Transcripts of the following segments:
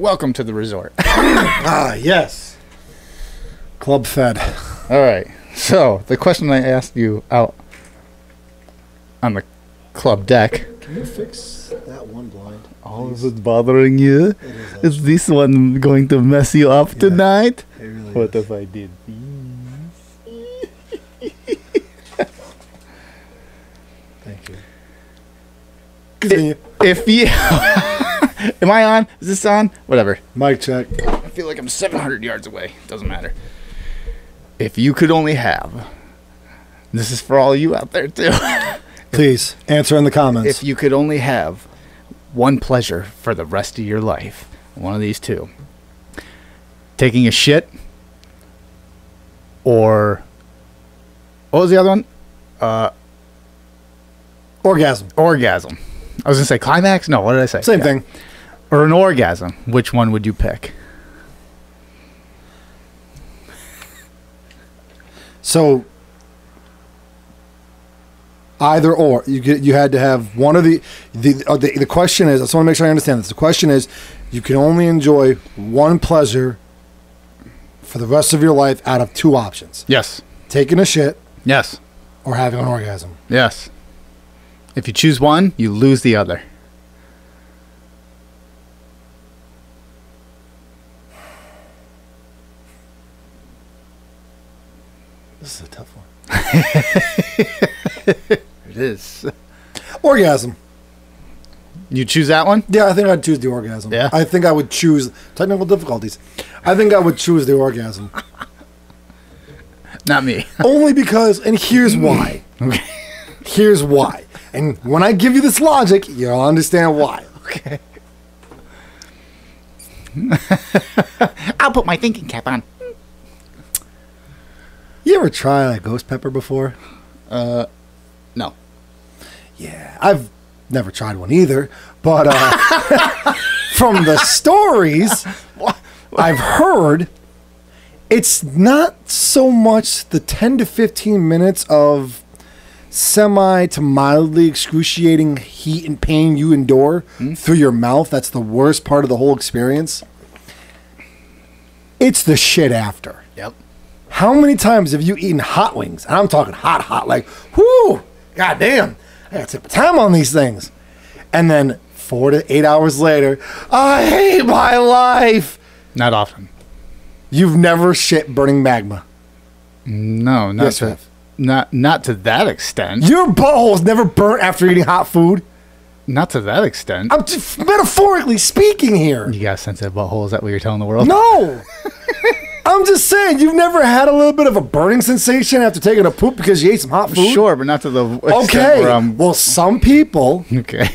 welcome to the resort. Ah, yes. Club fed. All right. So the question I asked you out on the club deck. Can you fix that one blind? Oh, is it bothering you? It is. Is this one going to mess you up Yeah. tonight? Really What is. if I did? These? Thank you. Continue. If you, am I on? Is this on? Whatever. Mic check. I feel like I'm 700 yards away. Doesn't matter. If you could only have, this is for all you out there too. Please answer in the comments. if you could only have one pleasure for the rest of your life, one of these two, taking a shit, or what was the other one? Uh, Orgasm. orgasm. I was gonna say climax. No, what did I say? Same Yeah. thing. Or an orgasm. Which one would you pick? So either or you get you had to have one of the the uh, the, the question is I just want to make sure I understand this. The question is you can only enjoy one pleasure for the rest of your life out of two options: Yes. taking a shit Yes. or having an orgasm. Yes. If you choose one, you lose the other. This is a tough one. It is. Orgasm. You choose that one? Yeah, I think I'd choose the orgasm. Yeah? I think I would choose technical difficulties. I think I would choose the orgasm Not me. only because, and here's why. Okay. Here's why. And when I give you this logic, you'll understand why. Okay. I'll put my thinking cap on. You ever try like ghost pepper before? Uh, no. Yeah, I've never tried one either, but uh, from the stories I've heard, it's not so much the 10 to 15 minutes of semi to mildly excruciating heat and pain you endure through your mouth. That's the worst part of the whole experience. It's the shit after. Yep. How many times have you eaten hot wings? And I'm talking hot, hot, like, whoo, goddamn, I gotta take my time on these things. And then four to eight hours later, I hate my life. Not often. You've never shit burning magma. No, not Yes, to, not not to that extent. Your butthole's never burnt after eating hot food. Not to that extent. I'm just metaphorically speaking here. you got a sensitive butthole. Is that what you're telling the world? No. I'm just saying, you've never had a little bit of a burning sensation after taking a poop because you ate some hot food? Sure, but not to the extent Okay. where I'm- Well, some people okay.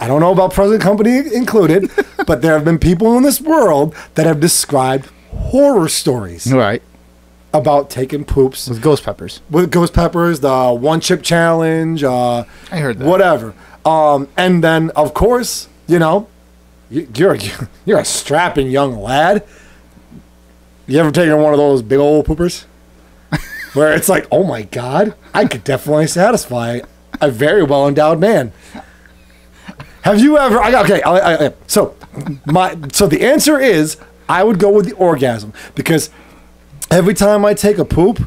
I don't know about present company included, but there have been people in this world that have described horror stories right. about taking poops With ghost peppers. with ghost peppers, the one chip challenge, uh, I heard that. whatever. Um, and then, of course, you know, you're you're a strapping young lad. You ever taken one of those big old poopers where it's like, oh my god, I could definitely satisfy a very well endowed man. Have you ever? I, okay, I, I, so my so the answer is I would go with the orgasm because every time I take a poop,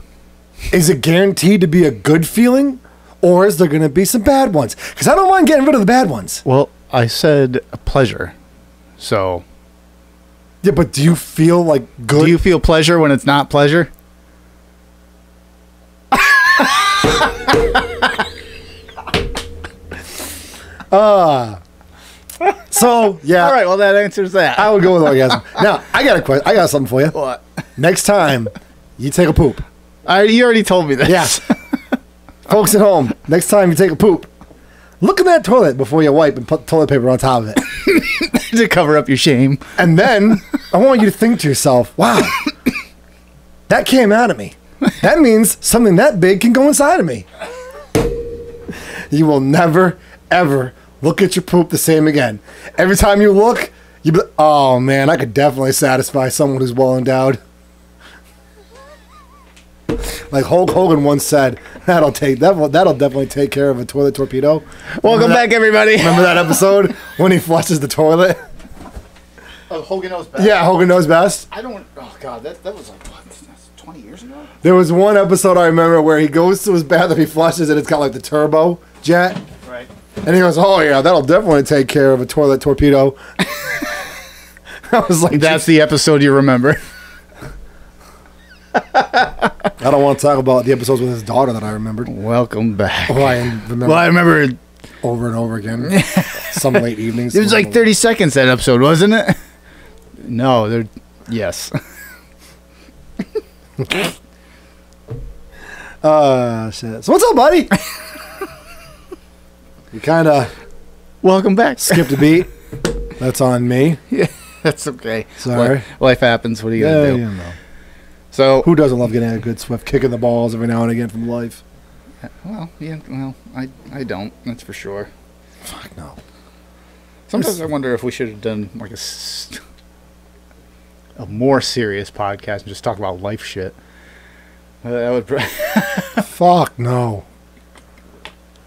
is it guaranteed to be a good feeling, or is there going to be some bad ones? Because I don't mind getting rid of the bad ones. Well, I said pleasure. So, Yeah, but do you feel like good? do you feel pleasure when it's not pleasure? Uh, so yeah, All right. Well, that answers that. I would go with orgasm. now I got a question. I got something for you. what? Next time you take a poop, I, you already told me this. Yeah. folks at home, next time you take a poop, look in that toilet before you wipe and put toilet paper on top of it. to cover up your shame. And then I want you to think to yourself, wow, that came out of me. That means something that big can go inside of me. You will never, ever look at your poop the same again. Every time you look, you be oh man, I could definitely satisfy someone who's well endowed. Like Hulk Hogan once said, that'll take that will, that'll definitely take care of a toilet torpedo. Welcome Remember that- back, everybody. Remember that episode when he flushes the toilet? Oh, Hogan knows best. Yeah, Hogan knows best. I don't. Oh god, that that was like what? Twenty years ago. There was one episode I remember where he goes to his bathroom, he flushes, and it's got like the turbo jet, Right. and he goes, "Oh yeah, that'll definitely take care of a toilet torpedo." I was like, That's the episode you remember. I don't want to talk about the episodes with his daughter that I remembered. Welcome back. Oh, I remember Well, I remember over and over again. Some late evenings. It was like 30 seconds that episode, wasn't it? No, there. Yes. Uh, shit. So what's up, buddy? you kind of Welcome back. skipped a beat. That's on me. Yeah, that's okay. Sorry. Li- Life happens. What are you Yeah, gonna do? you know. So, Who doesn't love getting a good swift kick in the balls every now and again from life? well, yeah, well, I, I don't. That's for sure. Fuck no. Sometimes I wonder if we should have done like a, a more serious podcast and just talk about life shit. Uh, that would. Fuck no.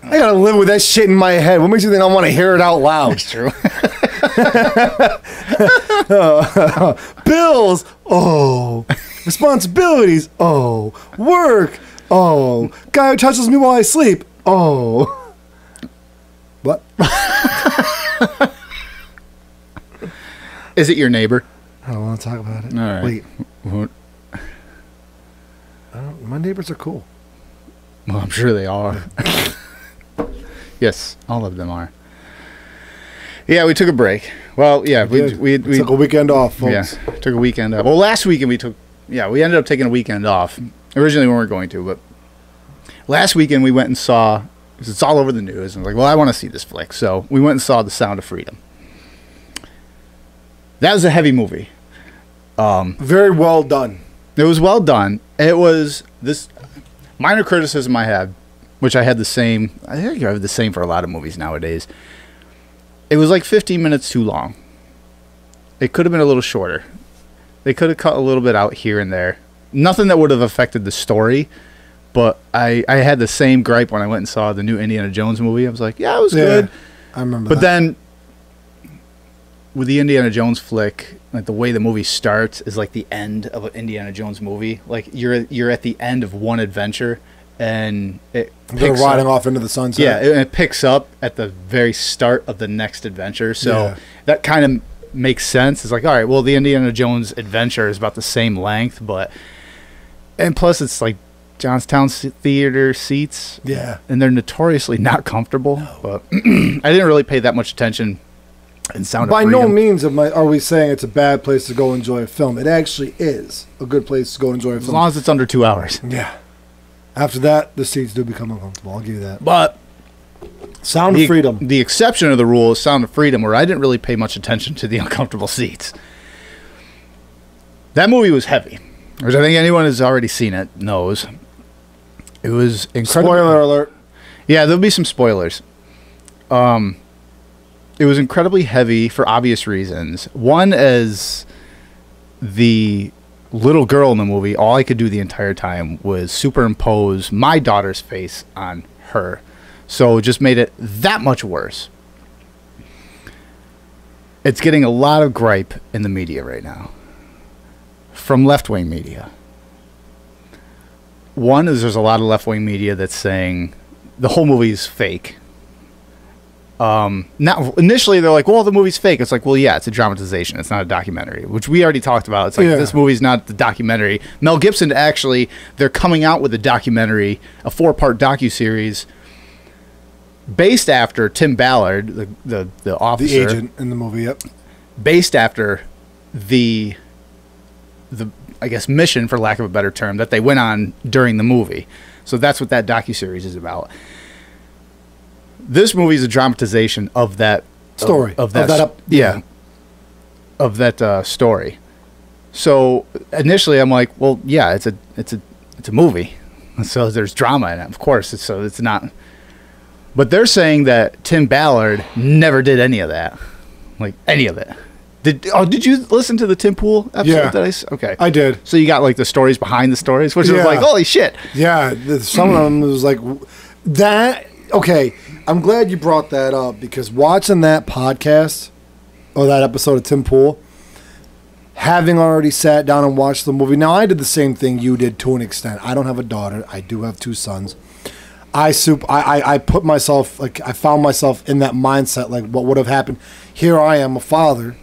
I gotta live with that shit in my head. What makes you think I want to hear it out loud? That's true. Bills. Oh. Responsibilities. Oh. Work. Oh. Guy who touches me while I sleep. Oh. What? Is it your neighbor? I don't want to talk about it. All right. Wait. What? I don't, my neighbors are cool. Well, I'm sure they are. yes, all of them are. Yeah, we took a break. Well, yeah, we Good. we, we took a weekend off, folks. yeah took a weekend off. Well, last weekend we took yeah we ended up taking a weekend off. Originally we weren't going to, but last weekend we went and saw. 'cause It's all over the news, and I was like, well, I want to see this flick, so we went and saw The Sound of Freedom. That was a heavy movie. Um, Very well done. it was well done. It was this minor criticism I had, which I had the same. I think I have the same for a lot of movies nowadays. It was like 15 minutes too long. It could have been a little shorter. They could have cut a little bit out here and there. Nothing that would have affected the story, but I I had the same gripe when I went and saw the new Indiana Jones movie. I was like, yeah, it was Yeah, good. I remember But that. then with the Indiana Jones flick, like the way the movie starts is like the end of an Indiana Jones movie. Like you're you're at the end of one adventure and it They're riding up, off into the sunset. Yeah, it, it picks up at the very start of the next adventure. So Yeah. that kind of makes sense. It's like, all right, well the Indiana Jones adventure is about the same length, but and plus it's like Johnstown theater seats Yeah. and they're notoriously not comfortable. But I didn't really pay that much attention and Sound By no means am I, are we saying it's a bad place to go enjoy a film. It actually is a good place to go enjoy a film. as long as it's under two hours. yeah. After that, the seats do become uncomfortable. I'll give you that. But Sound the, of Freedom. the exception of the rule is Sound of Freedom, where I didn't really pay much attention to the uncomfortable seats. That movie was heavy, which I think anyone who's already seen it knows. It was incredible. Spoiler alert. Yeah, there'll be some spoilers. Um, it was incredibly heavy for obvious reasons. One, as the little girl in the movie, all I could do the entire time was superimpose my daughter's face on her. So it just made it that much worse. It's getting a lot of gripe in the media right now from left wing media. One is there's a lot of left wing media that's saying the whole movie is fake. Um, now initially they're like, well, the movie's fake. It's like, well, yeah, it's a dramatization. It's not a documentary, which we already talked about. It's like Yeah. this movie's not the documentary. Mel Gibson actually, they're coming out with a documentary, a four-part docu series based after Tim Ballard, the the, the officer, The agent in the movie. Yep. based after the the I guess mission for lack of a better term that they went on during the movie. So that's what that docu series is about. This movie is a dramatization of that Story. of, of that, Of that up- yeah of that uh, story. So initially I'm like, well, yeah, it's a it's a it's a movie. So there's drama in it. Of course, it's, so it's not but they're saying that Tim Ballard never did any of that. Like any of it. Did oh did you listen to the Tim Pool episode Yeah. that I okay. I did. so you got like the stories behind the stories, which Yeah. was like, holy shit. Yeah, the, some of them was like that. Okay, I'm glad you brought that up because watching that podcast or that episode of Tim Pool, having already sat down and watched the movie. Now I did the same thing you did to an extent. I don't have a daughter. I do have two sons. I soup. I, I I put myself like I found myself in that mindset. Like what would have happened? Here I am, a father,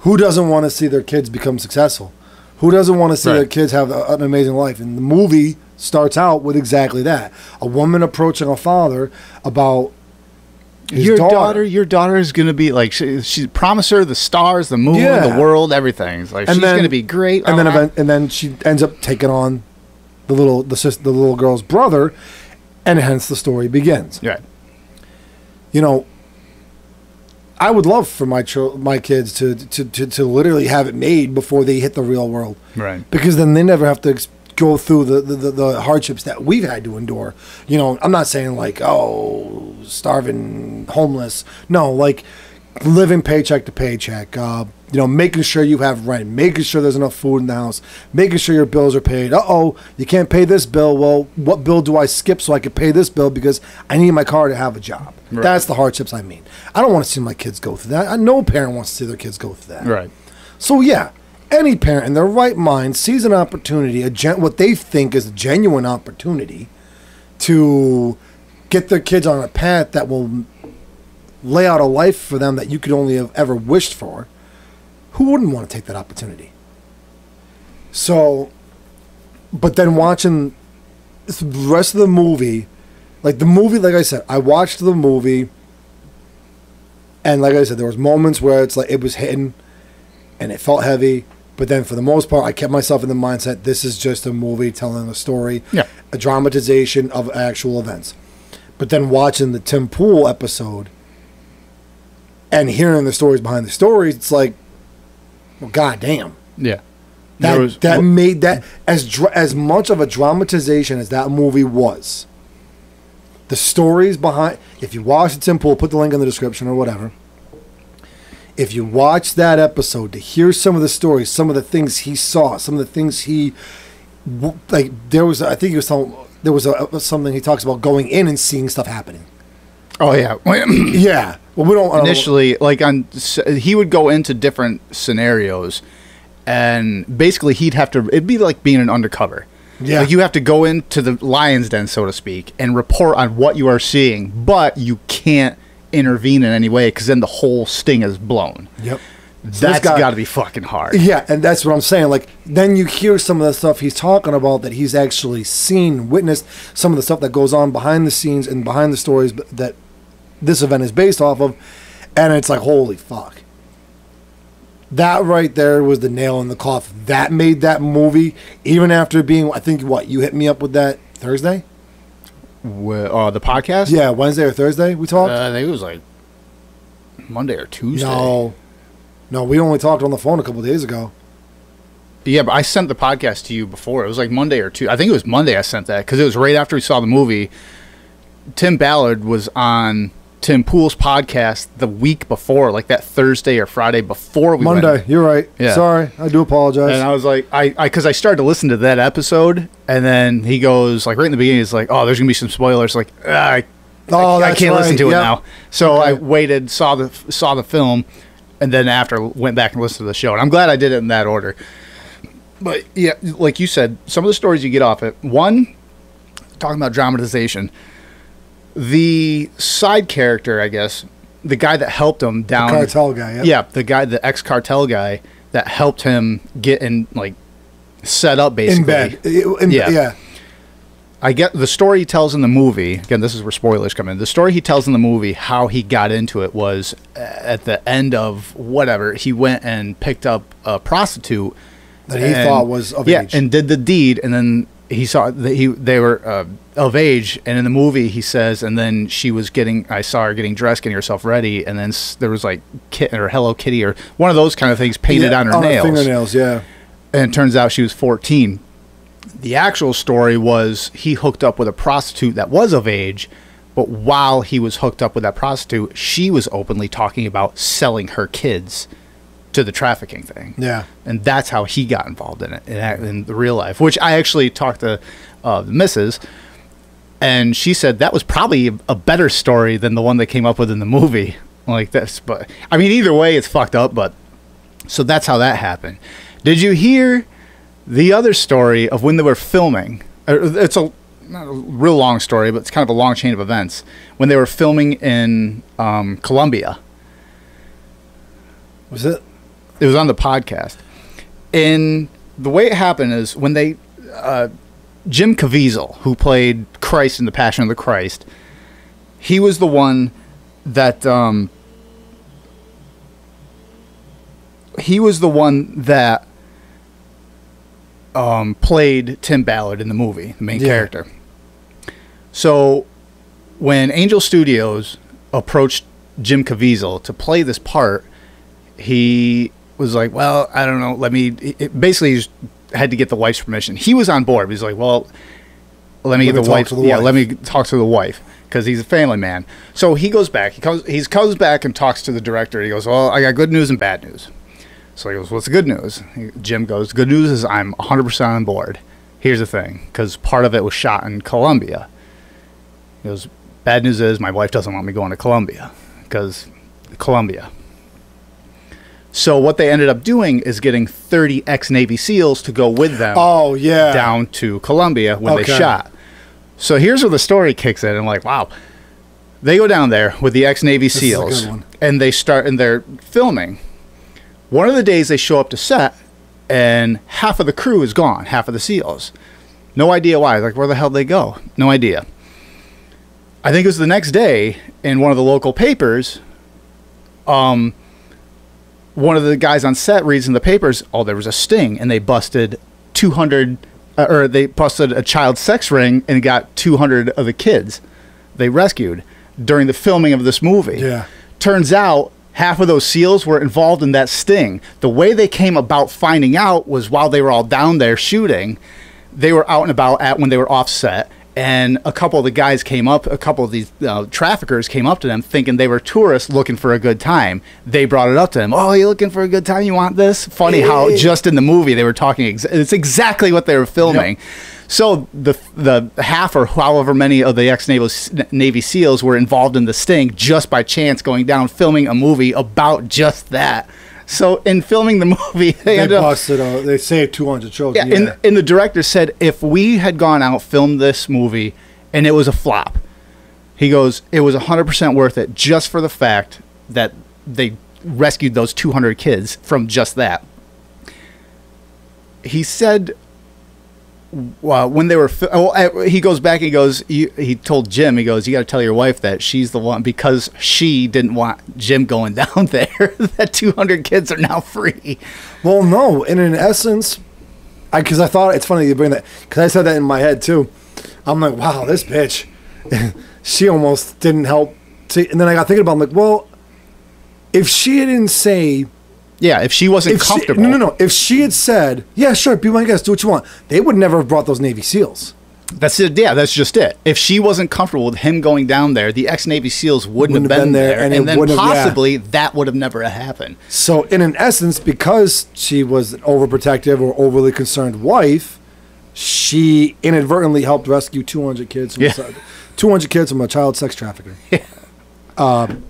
who doesn't want to see their kids become successful? Who doesn't want to see Right. their kids have a, an amazing life? And the movie starts out with exactly that: a woman approaching a father about his your daughter. daughter. your daughter is gonna be like she, she promised her the stars, the moon, Yeah. the world, everything. It's like And she's gonna be great. and then oh, event, and then she ends up taking on the little the the little girl's brother, and hence the story begins. yeah, You know, I would love for my chil- my kids to, to to to literally have it made before they hit the real world, right. because then they never have to ex- go through the, the, the, the hardships that we've had to endure. You know, I'm not saying like oh starving, homeless. No, like living paycheck to paycheck. Uh, you know, making sure you have rent, making sure there's enough food in the house, making sure your bills are paid. Uh oh, you can't pay this bill. Well, what bill do I skip so I can pay this bill because I need my car to have a job? Right. That's the hardships I mean. I don't want to see my kids go through that. I, no parent wants to see their kids go through that. Right. So yeah, any parent in their right mind sees an opportunity, a gen- what they think is a genuine opportunity to get their kids on a path that will lay out a life for them that you could only have ever wished for. Who wouldn't want to take that opportunity? So, but then watching the rest of the movie, like the movie, like I said, I watched the movie, and like I said, there was moments where it's like it was hitting and it felt heavy. But then, for the most part, I kept myself in the mindset: this is just a movie telling a story, Yeah. a dramatization of actual events. But then, watching the Tim Pool episode and hearing the stories behind the stories, it's like, well, goddamn, Yeah. that was- that made that as as much of a dramatization as that movie was. The stories behind, if you watch the Tim Pool, put the link in the description or whatever if you watch that episode to hear some of the stories, some of the things he saw, some of the things he like, there was I think he was telling there was a- something he talks about going in and seeing stuff happening. Oh yeah. Yeah, well, we don't I Initially, like on, he would go into different scenarios, and basically he'd have to. It'd be like being an undercover. Yeah. Like you have to go into the lion's den, so to speak, and report on what you are seeing, but you can't intervene in any way because then the whole sting is blown. Yep. this That's got to be fucking hard. Yeah, and that's what I'm saying. Like, then you hear some of the stuff he's talking about that he's actually seen, witnessed, some of the stuff that goes on behind the scenes and behind the stories that this event is based off of, and it's like, holy fuck. That right there was the nail in the coffin. That made that movie, even after being, I think, what, you hit me up with that Thursday? Wh- uh, the podcast. Yeah, Wednesday or Thursday we talked? Uh, I think it was like Monday or Tuesday. no. No, we only talked on the phone a couple days ago. Yeah, but I sent the podcast to you before. It was like Monday or two. I think it was Monday I sent that because it was right after we saw the movie. Tim Ballard was on Tim Pool's podcast the week before, like that Thursday or Friday before we Monday, Went. you're right. Yeah. Sorry, I do apologize. And I was like, I, I, because I started to listen to that episode, and then he goes like right in the beginning, he's like, "Oh, there's gonna be some spoilers." Like, ah, I, Oh, I, I can't listen right. to it Yep. now. So I waited, saw the saw the film, and then after went back and listened to the show. And I'm glad I did it in that order. But yeah, like you said, some of the stories you get off it. One, talking about dramatization, the side character, I guess, the guy that helped him down, cartel guy. Yep. yeah, the guy, the ex cartel guy that helped him get in, like, set up basically. in bed. In, Yeah. yeah. I get the story he tells in the movie. Again, this is where spoilers come in. The story he tells in the movie, how he got into it, was uh, at the end of whatever he went and picked up a prostitute That he and- thought was of yeah, age. and did the deed, and then he saw that he they were uh, of age, and in the movie he says, and then she was getting, I saw her getting dressed, getting herself ready, and then s- there was like kitten or Hello Kitty or one of those kind of things painted Yeah, on her nails fingernails, yeah. and it turns out she was 14. The actual story was he hooked up with a prostitute that was of age, but while he was hooked up with that prostitute, she was openly talking about selling her kids to the trafficking thing. Yeah. And that's how he got involved in it in, in the real life, which I actually talked to uh, the missus, and she said that was probably a better story than the one they came up with in the movie. Like this, but I mean, either way, it's fucked up, but So that's how that happened. Did you hear the other story of when they were filming? Uh, It's a not a real long story, but it's kind of a long chain of events. When they were filming in um, Colombia, Was it? It was on the podcast. And the way it happened is when they, uh, Jim Caviezel, who played Christ in The Passion of the Christ, he was the one that, um, he was the one that um, played Tim Ballard in the movie, the main Yeah. character. So when Angel Studios approached Jim Caviezel to play this part, he was like, "Well, I don't know. Let me." It basically, had to get the wife's permission. He was on board. He's like, "Well, let me Let get the wife. the yeah, wife." let me talk to the wife because he's a family man." So he goes back. He comes. He comes back and talks to the director. He goes, "Well, I got good news and bad news." So he goes, "What's the good news?" He- Jim goes, "Good news is I'm 100% on board. Here's the thing, because part of it was shot in Colombia." He goes, "Bad news is my wife doesn't want me going to Colombia because Colombia." So what they ended up doing is getting 30 ex-Navy SEALs to go with them Oh yeah. down to Colombia when they shot. So here's where the story kicks in. I'm like, wow. They go down there with the ex Navy SEALs and they start and they're filming. One of the days they show up to set and half of the crew is gone, half of the SEALs. No idea why. Like, where the hell they go? No idea. I think it was the next day in one of the local papers. Um, one of the guys on set reads in the papers, oh, there was a sting, and they busted 200, uh, or they busted a child sex ring and got 200 of the kids they rescued during the filming of this movie. Yeah. Turns out half of those SEALs were involved in that sting. The way they came about finding out was while they were all down there shooting, they were out and about at when they were offset. And a couple of the guys came up, a couple of these uh, traffickers came up to them thinking they were tourists looking for a good time. They brought it up to them. Oh, you looking for a good time? You want this? Funny how just in the movie they were talking, ex- it's exactly what they were filming. So the the half or however many of the ex Navy Navy SEALs were involved in the sting just by chance going down filming a movie about just that. So in filming the movie, they, They up busted. Uh, they saved 200 children. yeah, and, and the director said if we had gone out filmed this movie and it was a flop, he goes, it was 100% worth it just for the fact that they rescued those 200 kids from just that. He said well, when they were, uh, he goes back. and He goes. He, he told Jim. He goes. You got to tell your wife that she's the one because she didn't want Jim going down there. that two hundred kids are now free. Well, no, and in essence, I because I thought it's funny you bring that because I said that in my head too. I'm like, wow, this bitch, she almost didn't help. To, and then I got thinking about, I'm like, well, if she didn't say, Yeah, if she wasn't if she, comfortable. no, no, no, if she had said, yeah, sure, be my guest, do what you want, they would never have brought those Navy SEAls. That's it. Yeah, that's just it. If she wasn't comfortable with him going down there, the ex Navy SEAls wouldn't, have been, there, and, it then wouldn't have- yeah. possibly that would have never happened. So, in an essence, because she was an overprotective or overly concerned wife, she inadvertently helped rescue 200 kids from Yeah. a, 200 kids from a child sex trafficker um,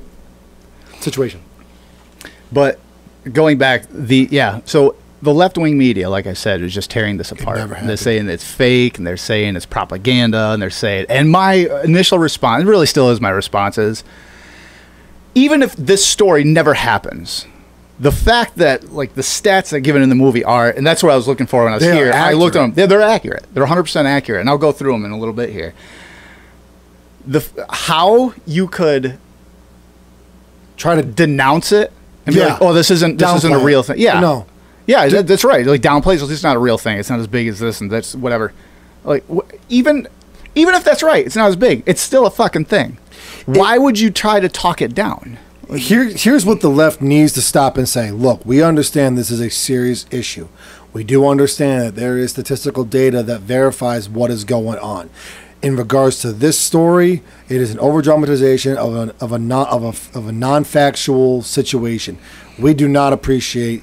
situation. But going back, the yeah, so the left wing media, like I said, is just tearing this apart. They're saying it's fake, and they're saying it's propaganda, and they're saying, and my initial response, it really still is my response is, even if this story never happens. The fact that like the stats that given in the movie are, and that's what I was looking for when I was They here. I looked at them. They're, they're accurate. They're 100 percent accurate, and I'll go through them in a little bit here. The how you could Try to denounce it and be Yeah. like, "Oh, this isn't this isn't a real thing." Yeah, No. yeah, that, that's right. Like downplays, it's not a real thing. It's not as big as this, and that's whatever. Like even even if that's right, it's not as big. It's still a fucking thing. Why would you try to talk it down? Here, here's what the left needs to stop and say. Look, we understand this is a serious issue. We do understand that there is statistical data that verifies what is going on. In regards to this story, it is an over dramatization of a of a non of a of a non factual situation. We do not appreciate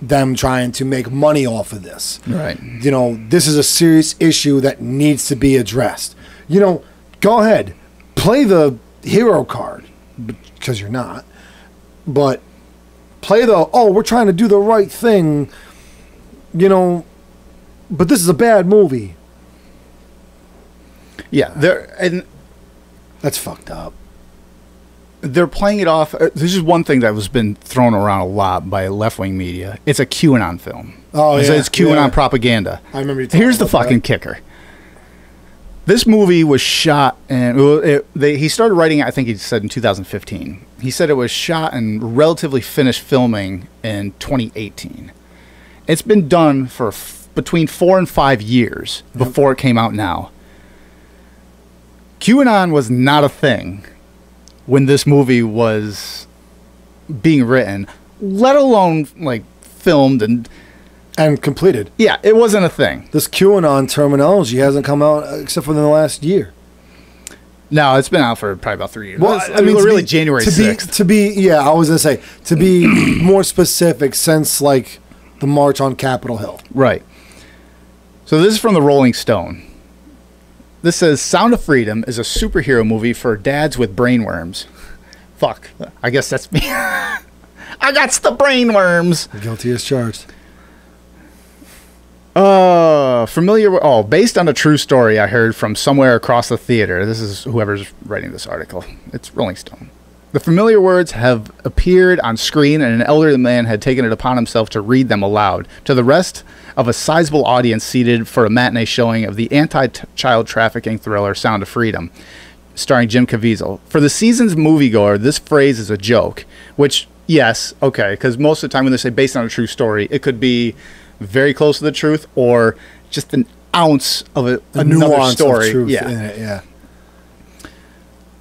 them trying to make money off of this Right. you know, this is a serious issue that needs to be addressed. You know, go ahead, play the hero card because you're not. But play the oh we're trying to do the right thing, you know, but this is a bad movie. Yeah, they're and That's fucked up. they're playing it off. uh, This is one thing that was been thrown around a lot by left wing media. It's a QAnon film. Oh, it's, yeah, it's QAnon yeah. propaganda. I remember you Here's the about that. fucking kicker. This movie was shot, and well, it, they, he started writing. I think he said in 2015. He said it was shot and relatively finished filming in 2018. It's been done for f- between four and five years before it came out. Now, QAnon was not a thing when this movie was being written, let alone like filmed and And completed. yeah, it wasn't a thing. This QAnon terminology hasn't come out uh, except for in the last year. No, it's been out for probably about three years. Well, I mean, to really be- January to be, to be, yeah, I was gonna say to be more specific, since like the march on Capitol Hill. Right. So this is from the Rolling Stone. This says Sound of Freedom is a superhero movie for dads with brainworms. Fuck. I guess that's me. I got the brainworms. Guilty as charged. Uh, familiar with, oh, based on a true story I heard from somewhere across the theater. This is whoever's writing this article. It's Rolling Stone. The familiar words have appeared on screen, and an elderly man had taken it upon himself to read them aloud to the rest of a sizable audience seated for a matinee showing of the anti-child trafficking thriller Sound of Freedom, starring Jim Caviezel. For the season's moviegoer, this phrase is a joke, which, yes, okay, because most of the time when they say based on a true story, it could be very close to the truth or just an ounce of a, The another story. yeah. in it. Yeah.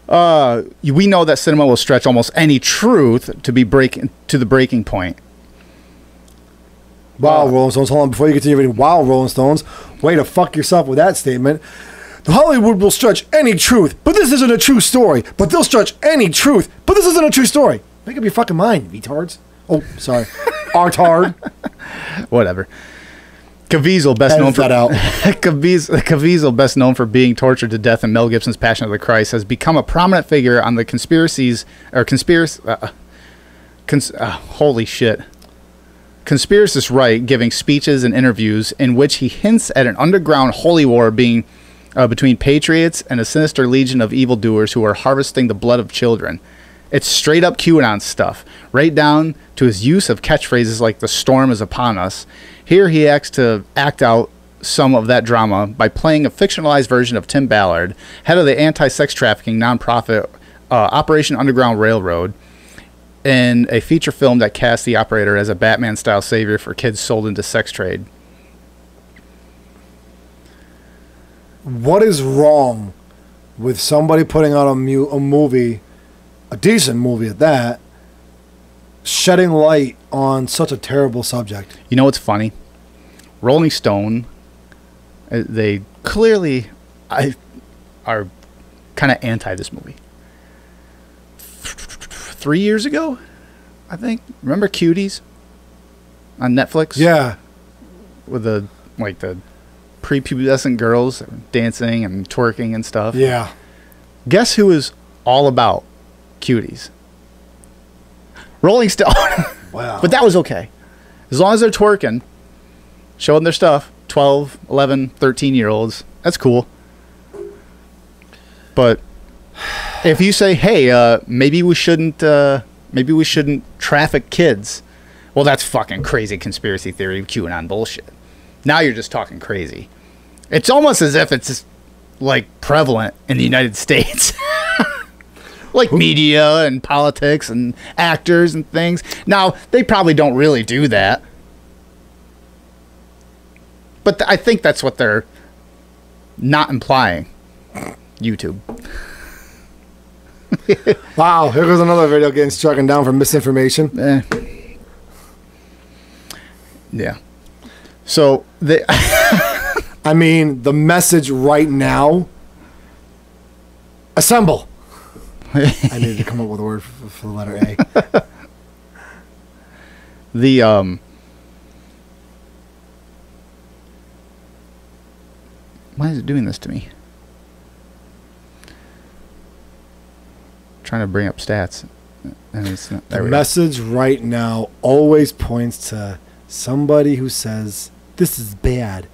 Uh, we know that cinema will stretch almost any truth to be breaking to the breaking point. Wow, Uh, Rolling Stones. Hold on, before you continue reading, wow, Rolling Stones. Way to fuck yourself with that statement. The Hollywood will stretch any truth, but this isn't a true story. But they'll stretch any truth, but this isn't a true story. Make up your fucking mind, retards. Oh, sorry. Artard. Whatever. Caviezel, best Edit known for that out. Caviezel, Caviezel, best known for being tortured to death in Mel Gibson's Passion of the Christ, has become a prominent figure on the conspiracies or conspiracy. Uh, cons- uh, holy shit! Conspiracist right giving speeches and interviews in which he hints at an underground holy war being uh, between patriots and a sinister legion of evildoers who are harvesting the blood of children. It's straight up QAnon stuff, right down to his use of catchphrases like "the storm is upon us." Here he acts to act out some of that drama by playing a fictionalized version of Tim Ballard, head of the anti-sex trafficking nonprofit uh, Operation Underground Railroad, in a feature film that casts the operator as a Batman-style savior for kids sold into sex trade. what is wrong with somebody putting out a, mu- a movie, a decent movie at that, shedding light on such a terrible subject? You know what's funny? Rolling Stone, uh, they clearly I, are kind of anti this movie. Three years ago, I think. Remember Cuties on Netflix? Yeah. with the like the prepubescent girls dancing and twerking and stuff. Yeah. Guess who is all about cuties? Rolling Stone. Wow. but that was okay. As long as they're twerking, showing their stuff, 12, 11, 13 year olds, that's cool. But if you say, hey, uh, maybe we shouldn't, uh, maybe we shouldn't traffic kids, well, that's fucking crazy conspiracy theory, QAnon bullshit. Now you're just talking crazy. It's almost as if it's like prevalent in the United States. like media and politics and actors and things. Now, they probably don't really do that. But th- I think that's what they're not implying. YouTube. Wow, here goes another video getting struck down for misinformation. Eh. Yeah. So they I mean, the message right now assemble. I needed to come up with a word for, for the letter A. the um why is it doing this to me trying to bring up stats And it's not, The we go. message right now always points to somebody who says, This is bad.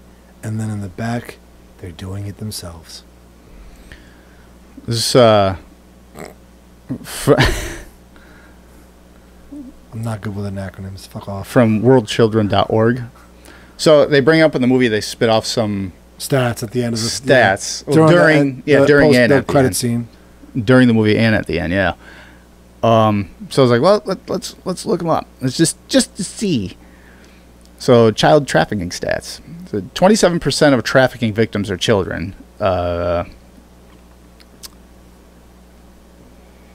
And then in the back, they're doing it themselves. This uh, I'm not good with acronyms. Fuck off. from worldchildren.org. So they bring up in the movie they spit off some Stats at the end of the stats yeah. Well, the during end- yeah the during post- and the the credit scene. During the movie and at the end, yeah. Um, so I was like, well, let, let's let's look them up. Let's just just to see. So child trafficking stats. So 27% of trafficking victims are children. Uh,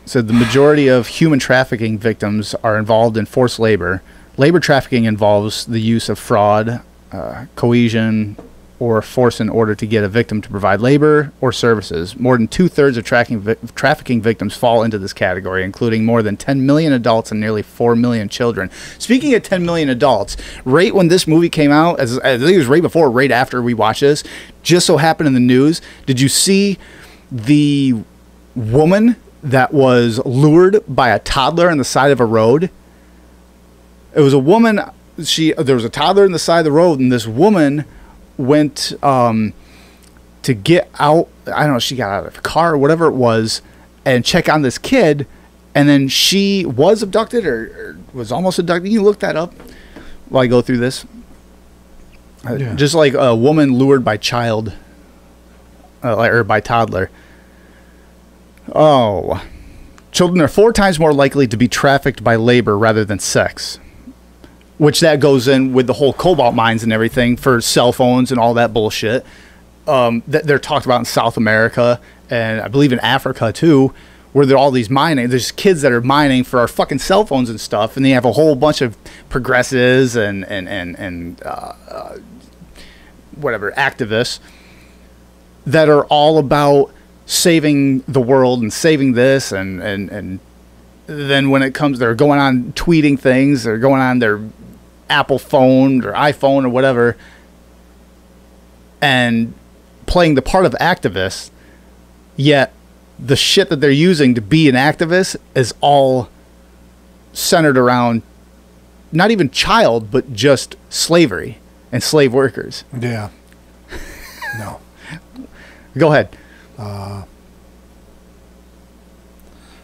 so the majority of human trafficking victims are involved in forced labor. Labor trafficking involves the use of fraud, uh, coercion, or force in order to get a victim to provide labor or services. More than two thirds of vi- trafficking victims fall into this category, including more than 10 million adults and nearly 4 million children. Speaking of 10 million adults, right when this movie came out, as I think it was right before, right after we watched this, just so happened in the news, did you see the woman that was lured by a toddler on the side of a road? It was a woman. She there was a toddler on the side of the road, and this woman went um, to get out. I don't know. She got out of the car or whatever it was, and check on this kid. And then she was abducted or, or was almost abducted. You can look that up while I go through this. Uh, Just like a woman lured by child, uh, or by toddler. Oh, children are four times more likely to be trafficked by labor rather than sex which that goes in with the whole cobalt mines and everything for cell phones and all that bullshit. Um, that they're talked about in South America and I believe in Africa too, where there are all these mining. There's kids that are mining for our fucking cell phones and stuff, and they have a whole bunch of progressives and and and and uh, uh, whatever activists that are all about saving the world and saving this and and and then when it comes they're going on tweeting things they're going on their apple phone or iphone or whatever and playing the part of activists yet the shit that they're using to be an activist is all centered around not even child but just slavery and slave workers Yeah. No. go ahead uh,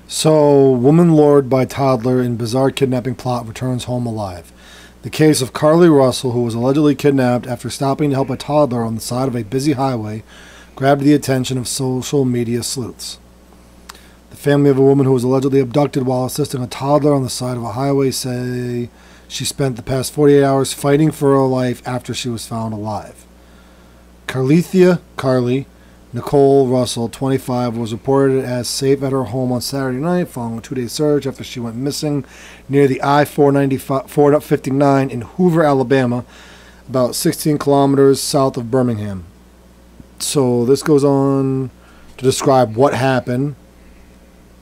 So, woman lured by toddler in bizarre kidnapping plot returns home alive. The case of Carlee Russell, who was allegedly kidnapped after stopping to help a toddler on the side of a busy highway, grabbed the attention of social media sleuths. The family of a woman who was allegedly abducted while assisting a toddler on the side of a highway say she spent the past 48 hours fighting for her life after she was found alive. Carlethia Carlee Nicole Russell, 25, was reported as safe at her home on Saturday night following a two day search after she went missing near the I 459 in Hoover, Alabama, about 16 kilometers south of Birmingham. So this goes on to describe what happened.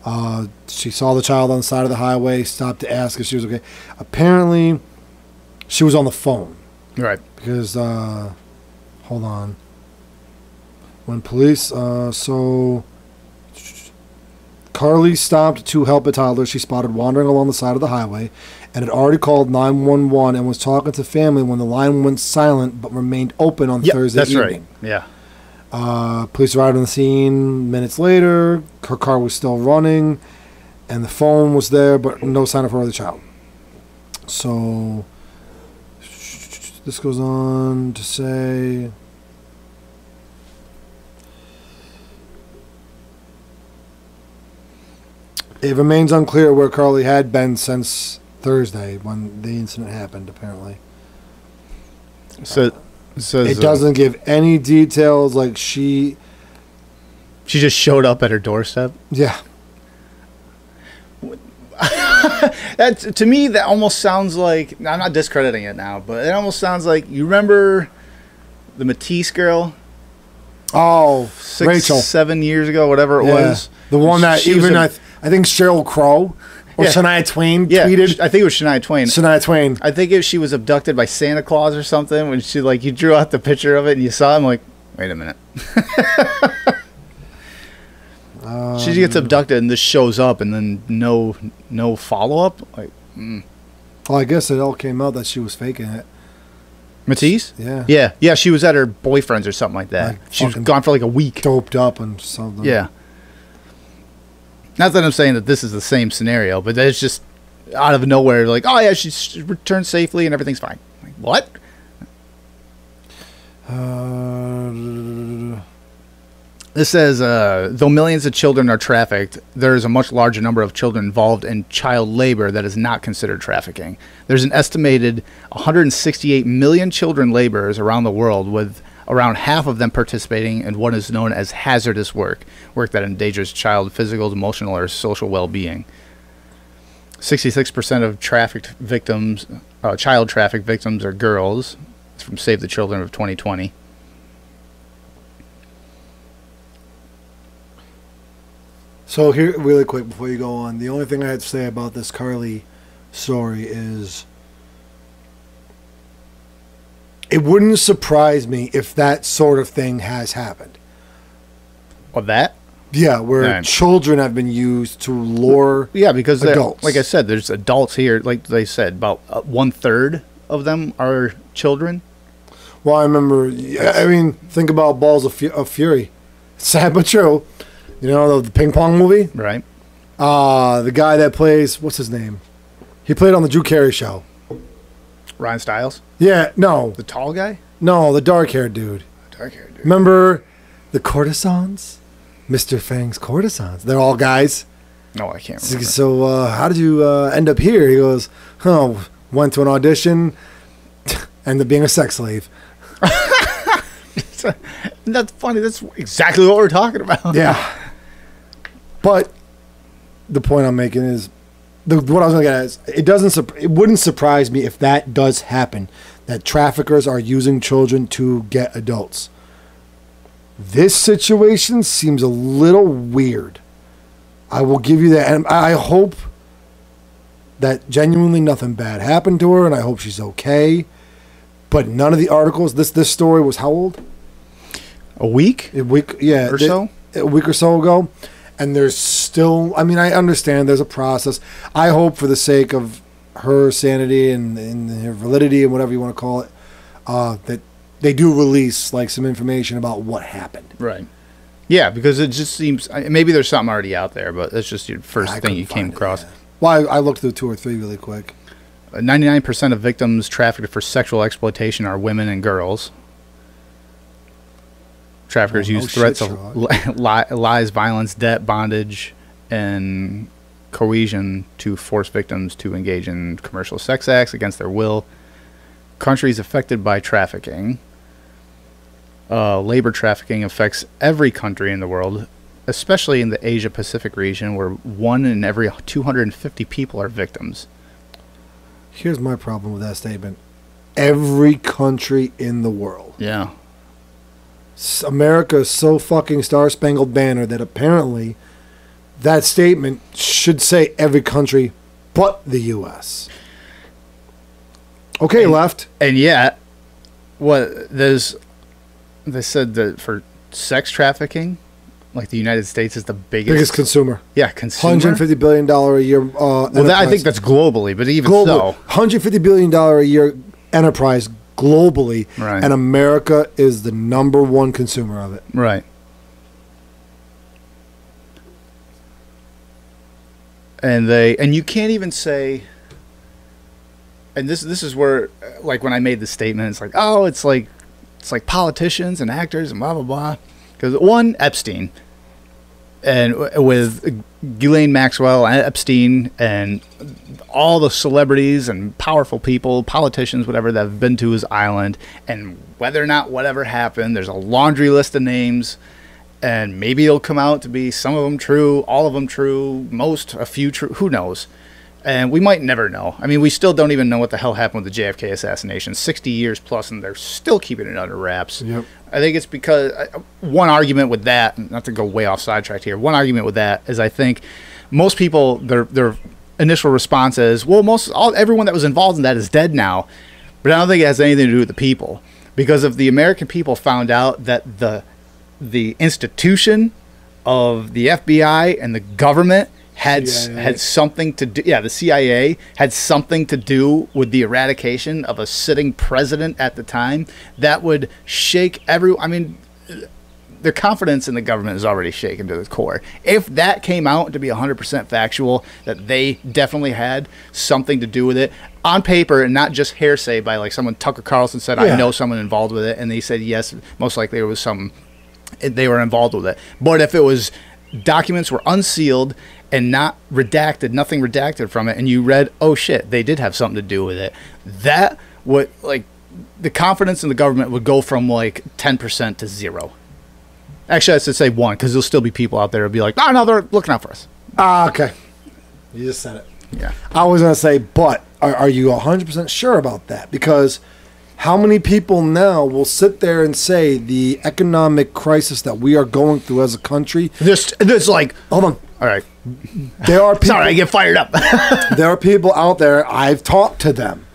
Uh, she saw the child on the side of the highway, stopped to ask if she was okay. Apparently, she was on the phone right because uh, hold on when police uh, so carly stopped to help a toddler. She spotted wandering along the side of the highway and had already called 911 and was talking to family when the line went silent but remained open on yeah thursday that's evening. Right yeah. Uh, police arrived on the scene minutes later. Her car was still running and the phone was there but no sign of her other child. So this goes on to say it remains unclear where Carlee had been since Thursday when the incident happened. Apparently, so it says it uh, doesn't give any details. Like she, she just showed up at her doorstep yeah, That to me, that almost sounds like I'm not discrediting it now, but it almost sounds like you remember the Matisse girl oh, six, Rachel. seven years ago, whatever it Yeah. was. the one that She even a- I, th- I think Sheryl Crow or Yeah. Shania Twain Yeah, tweeted. I think it was Shania Twain. Shania Twain. I think if she was abducted by Santa Claus or something, when she like you drew out the picture of it and you saw him, like, wait a minute. she gets um, abducted and this shows up and then no no follow up. Like hmm. Well, I guess it all came out that she was faking it. Matisse? Yeah. Yeah, yeah. She was at her boyfriend's or something like that. Like she was gone for like a week. Doped up and something. Yeah. Not that I'm saying that this is the same scenario, but it's just out of nowhere, like, oh yeah, she's returned safely and everything's fine. Like, what? Uh, This says, uh, though millions of children are trafficked, there is a much larger number of children involved in child labor that is not considered trafficking. There's an estimated 168 million children laborers around the world, with around half of them participating in what is known as hazardous work, work that endangers child physical, emotional, or social well-being. 66% of trafficked victims, uh, child traffic victims, are girls. It's from Save the Children of 2020. So here, really quick before you go on, the only thing I had to say about this Carlee story is, it wouldn't surprise me if that sort of thing has happened. Of that? Yeah, where Right. children have been used to lure. Yeah, because they're- Adults. like I said, there's adults here. Like they said, about uh, one third of them are children. Well, I remember. I mean, think about Balls of, of Fury. Sad but true. You know the, the ping pong movie. Right. Uh the guy that plays what's his name? He played on the Drew Carey show. Ryan Stiles, Yeah, no, the tall guy. no, the dark haired dude. Dark hair dude. Remember the courtesans? Mr. Feng's courtesans. They're all guys. No, I can't So, remember. so, uh, how did you uh, end up here? He goes, oh, went to an audition, ended up being a sex slave. That's funny. That's exactly what we're talking about. Yeah. But the point I'm making is, the, what I was going to get at is, it doesn't, it wouldn't surprise me if that does happen, that traffickers are using children to get adults. This situation seems a little weird. I will give you that, and I hope that genuinely nothing bad happened to her, and I hope she's okay. But none of the articles. This this story was how old? A week A week, yeah, or so. a week or so ago, and there's still. I mean, I understand there's a process. I hope for the sake of her sanity and, and her validity and whatever you want to call it, uh, that they do release like some information about what happened. Right. Yeah, because it just seems maybe there's something already out there, but that's just your first I thing you came it, across. yeah. Well, I, I looked through two or three really quick. Ninety-nine percent of victims trafficked for sexual exploitation are women and girls. Traffickers Oh, no use shit, threats of li- lies, violence, debt, bondage, and coercion to force victims to engage in commercial sex acts against their will. Countries affected by trafficking. Uh, labor trafficking affects every country in the world, especially in the Asia Pacific region, where one in every 250 people are victims. Here's my problem with that statement: every country in the world. Yeah. S- America so fucking star spangled banner that apparently that statement should say every country but the U.S. Okay, And- left. And yet, what there's, they said that for sex trafficking, like the United States is the biggest. Biggest consumer. yeah, consumer. 150 billion dollar a year. Uh, well, that, I think that's globally, but even global. so, 150 billion dollar a year enterprise globally, Right. and America is the number one consumer of it. right. And they and you can't even say. And this this is where, like, when I made the statement, it's like, oh, it's like, it's like politicians and actors and blah blah blah. Because one Epstein, and with Ghislaine Maxwell and Epstein and all the celebrities and powerful people, politicians, whatever, that have been to his island, and whether or not whatever happened, there's a laundry list of names, and maybe it'll come out to be some of them true, all of them true, most, a few true, who knows? And we might never know. I mean, we still don't even know what the hell happened with the JFK assassination. 60 years plus, and they're still keeping it under wraps. Yep. I think it's because uh, one argument with that, not to go way off sidetrack here, one argument with that is I think most people their their initial response is, well, most all everyone that was involved in that is dead now, but I don't think it has anything to do with the people because if the American people found out that the the institution of the FBI and the government had CIA. had something to do. Yeah, the CIA had something to do with the eradication of a sitting president at the time. That would shake every. I mean, their confidence in the government is already shaken to the core. If that came out to be 100% factual, that they definitely had something to do with it on paper and not just hearsay by like someone, Tucker Carlson said, I know someone involved with it. And they said, yes, most likely it was some, they were involved with it. But if it was documents were unsealed and not redacted, nothing redacted from it, and you read, oh shit, they did have something to do with it, that would like, the confidence in the government would go from like 10% to zero. Actually, I should say one because there'll still be people out there who'll be like, "Oh no, they're looking out for us." Ah, okay. You just said it. Yeah, I was gonna say, but are, are you hundred percent sure about that? Because how many people now will sit there and say the economic crisis that we are going through as a country? there's there's like, Hold on, all right, there are people. sorry, I get fired up. there are people out there. I've talked to them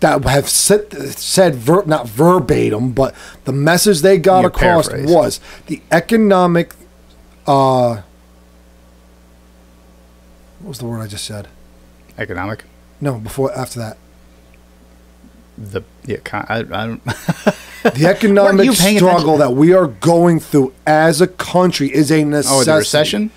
that have sit, said ver, not verbatim, but the message they got Yeah, across was the economic. Uh, what was the word I just said? Economic, No, before after that. the yeah, I, I don't. The economic you struggle that we are going through as a country is a necessity. oh, the recession.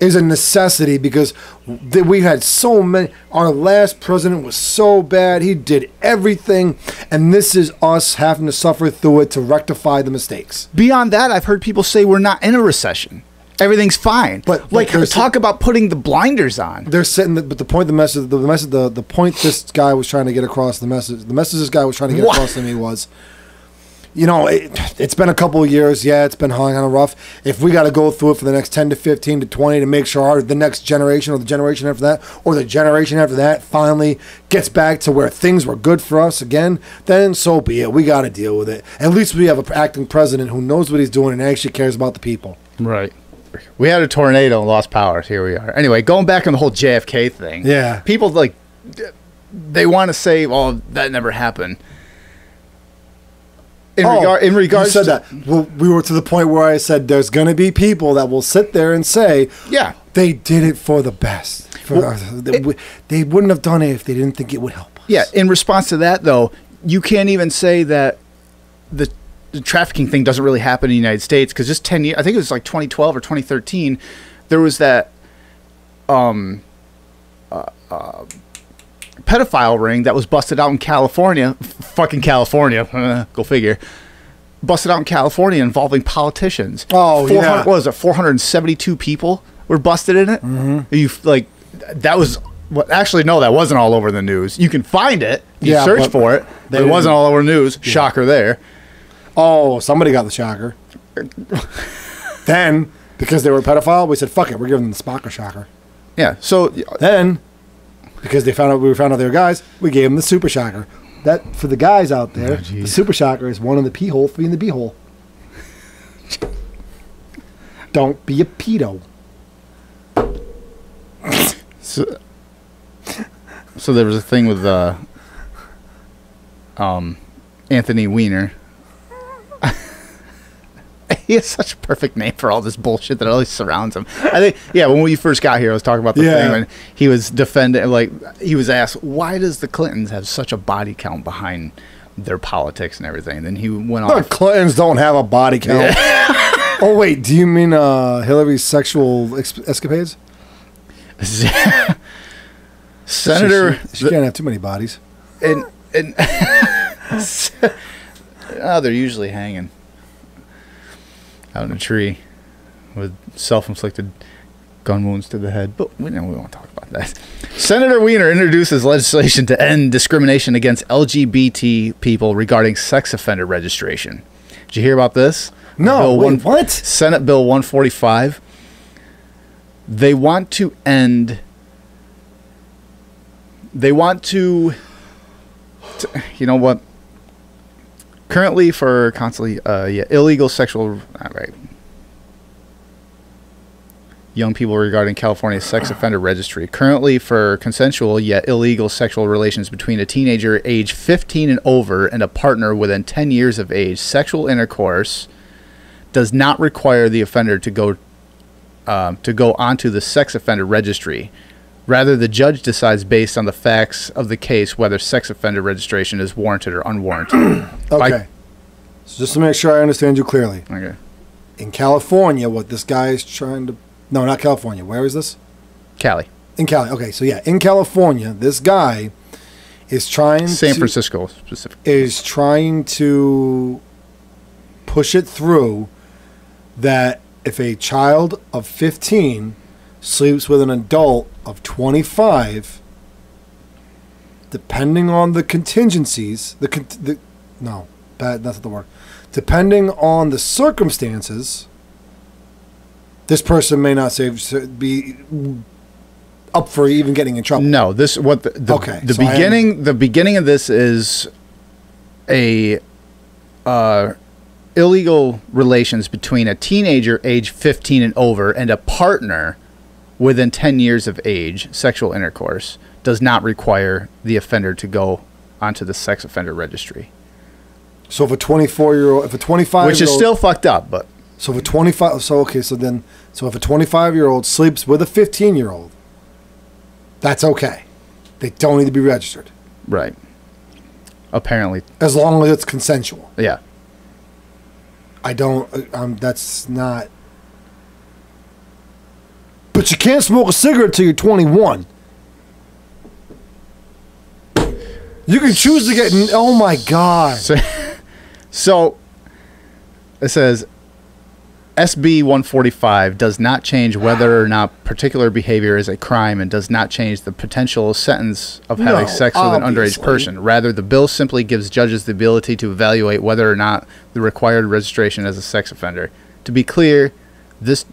Is a necessity because we had so many. Our last president was so bad; he did everything, and this is us having to suffer through it to rectify the mistakes. Beyond that, I've heard people say we're not in a recession. Everything's fine. But- like, talk about putting the blinders on. They're sitting, but the point, the message, the message, the, the point this guy was trying to get across, the message, the message this guy was trying to get What? across to me was, you know, it, it's been a couple of years. Yeah, it's been hung on a rough. If we got to go through it for the next 10 to 15 to 20 to make sure our, the next generation or the generation after that or the generation after that finally gets back to where things were good for us again, then so be it. We got to deal with it. At least we have an acting president who knows what he's doing and actually cares about the people. Right. We had a tornado and lost power. Here we are. Anyway, going back on the whole JFK thing. Yeah. People like they want to say, "Well, that never happened." In Oh, regard, in regards, you said to, that. Well, we were to the point where I said there's going to be people that will sit there and say, yeah, they did it for the best. For Well, they, w- they wouldn't have done it if they didn't think it would help. us. yeah. In response to that, though, you can't even say that the, the trafficking thing doesn't really happen in the United States because just ten years, I think it was like 2012 or 2013, there was that um, uh, uh, pedophile ring that was busted out in California, fucking California, go figure. Busted out in California involving politicians. Oh, yeah. What was it? 472 people were busted in it. Mm-hmm. You like that was. Well, actually, no, that wasn't all over the news. You can find it. You Yeah, search for it. It wasn't all over the news. Shocker there. Oh, somebody got the shocker. then, because they were a pedophile, we said, fuck it, we're giving them the Spocker shocker. Yeah. So Then, because they found out we found out they were guys, we gave them the super shocker. That for the guys out there, Oh, the super shocker is one in the pee hole, three in the bee hole. Don't be a pedo. So, so there was a thing with uh, um, Anthony Weiner. he has such a perfect name for all this bullshit that always surrounds him. I think, yeah, when we first got here, I was talking about the Yeah. thing when he was defending, like, he was asked, why does the Clintons have such a body count behind their politics and everything? And then he went on The off. Clintons don't have a body count. oh wait, do you mean uh, Hillary's sexual ex- escapades? Senator. she, she can't have too many bodies. and and oh, they're usually hanging out in a tree with self-inflicted gun wounds to the head. But we don't we won't talk about that. Senator Wiener introduces legislation to end discrimination against LGBT people regarding sex offender registration. Did you hear about this? No, wait, one- what? Senate Bill 145. They want to end. They want to. t- You know what? Currently, for constantly, uh, yeah, illegal sexual. All right. Young people regarding California's sex offender registry. Currently, for consensual yet illegal sexual relations between a teenager age 15 and over and a partner within 10 years of age, sexual intercourse does not require the offender to go um, to go onto the sex offender registry. Rather, the judge decides based on the facts of the case whether sex offender registration is warranted or unwarranted. Okay. So just to make sure I understand you clearly, okay. in California, what this guy is trying to no, not California. Where is this? Cali, In Cali. Okay, so yeah, in California, this guy is trying San to, Francisco specifically. is trying to push it through that if a child of 15 sleeps with an adult of 25 depending on the contingencies the, con- the no bad that's not the word. Depending on the circumstances this person may not save be up for even getting in trouble. No, this what the the, Okay, the so beginning the beginning of this is a uh, illegal relations between a teenager age 15 and over and a partner within 10 years of age sexual intercourse does not require the offender to go onto the sex offender registry so if a 24 year old if a 25 which is old, still fucked up but So if a 25, so okay, so then, so if a 25 year old sleeps with a 15 year old, that's okay. They don't need to be registered right apparently as long as it's consensual. yeah I don't, um, that's not. But you can't smoke a cigarette till you're 21. You can choose to get, oh my God. So, so it says SB 145 does not change whether or not particular behavior is a crime and does not change the potential sentence of having No, sex with an underage person. Rather, the bill simply gives judges the ability to evaluate whether or not the required registration as a sex offender. To be clear, this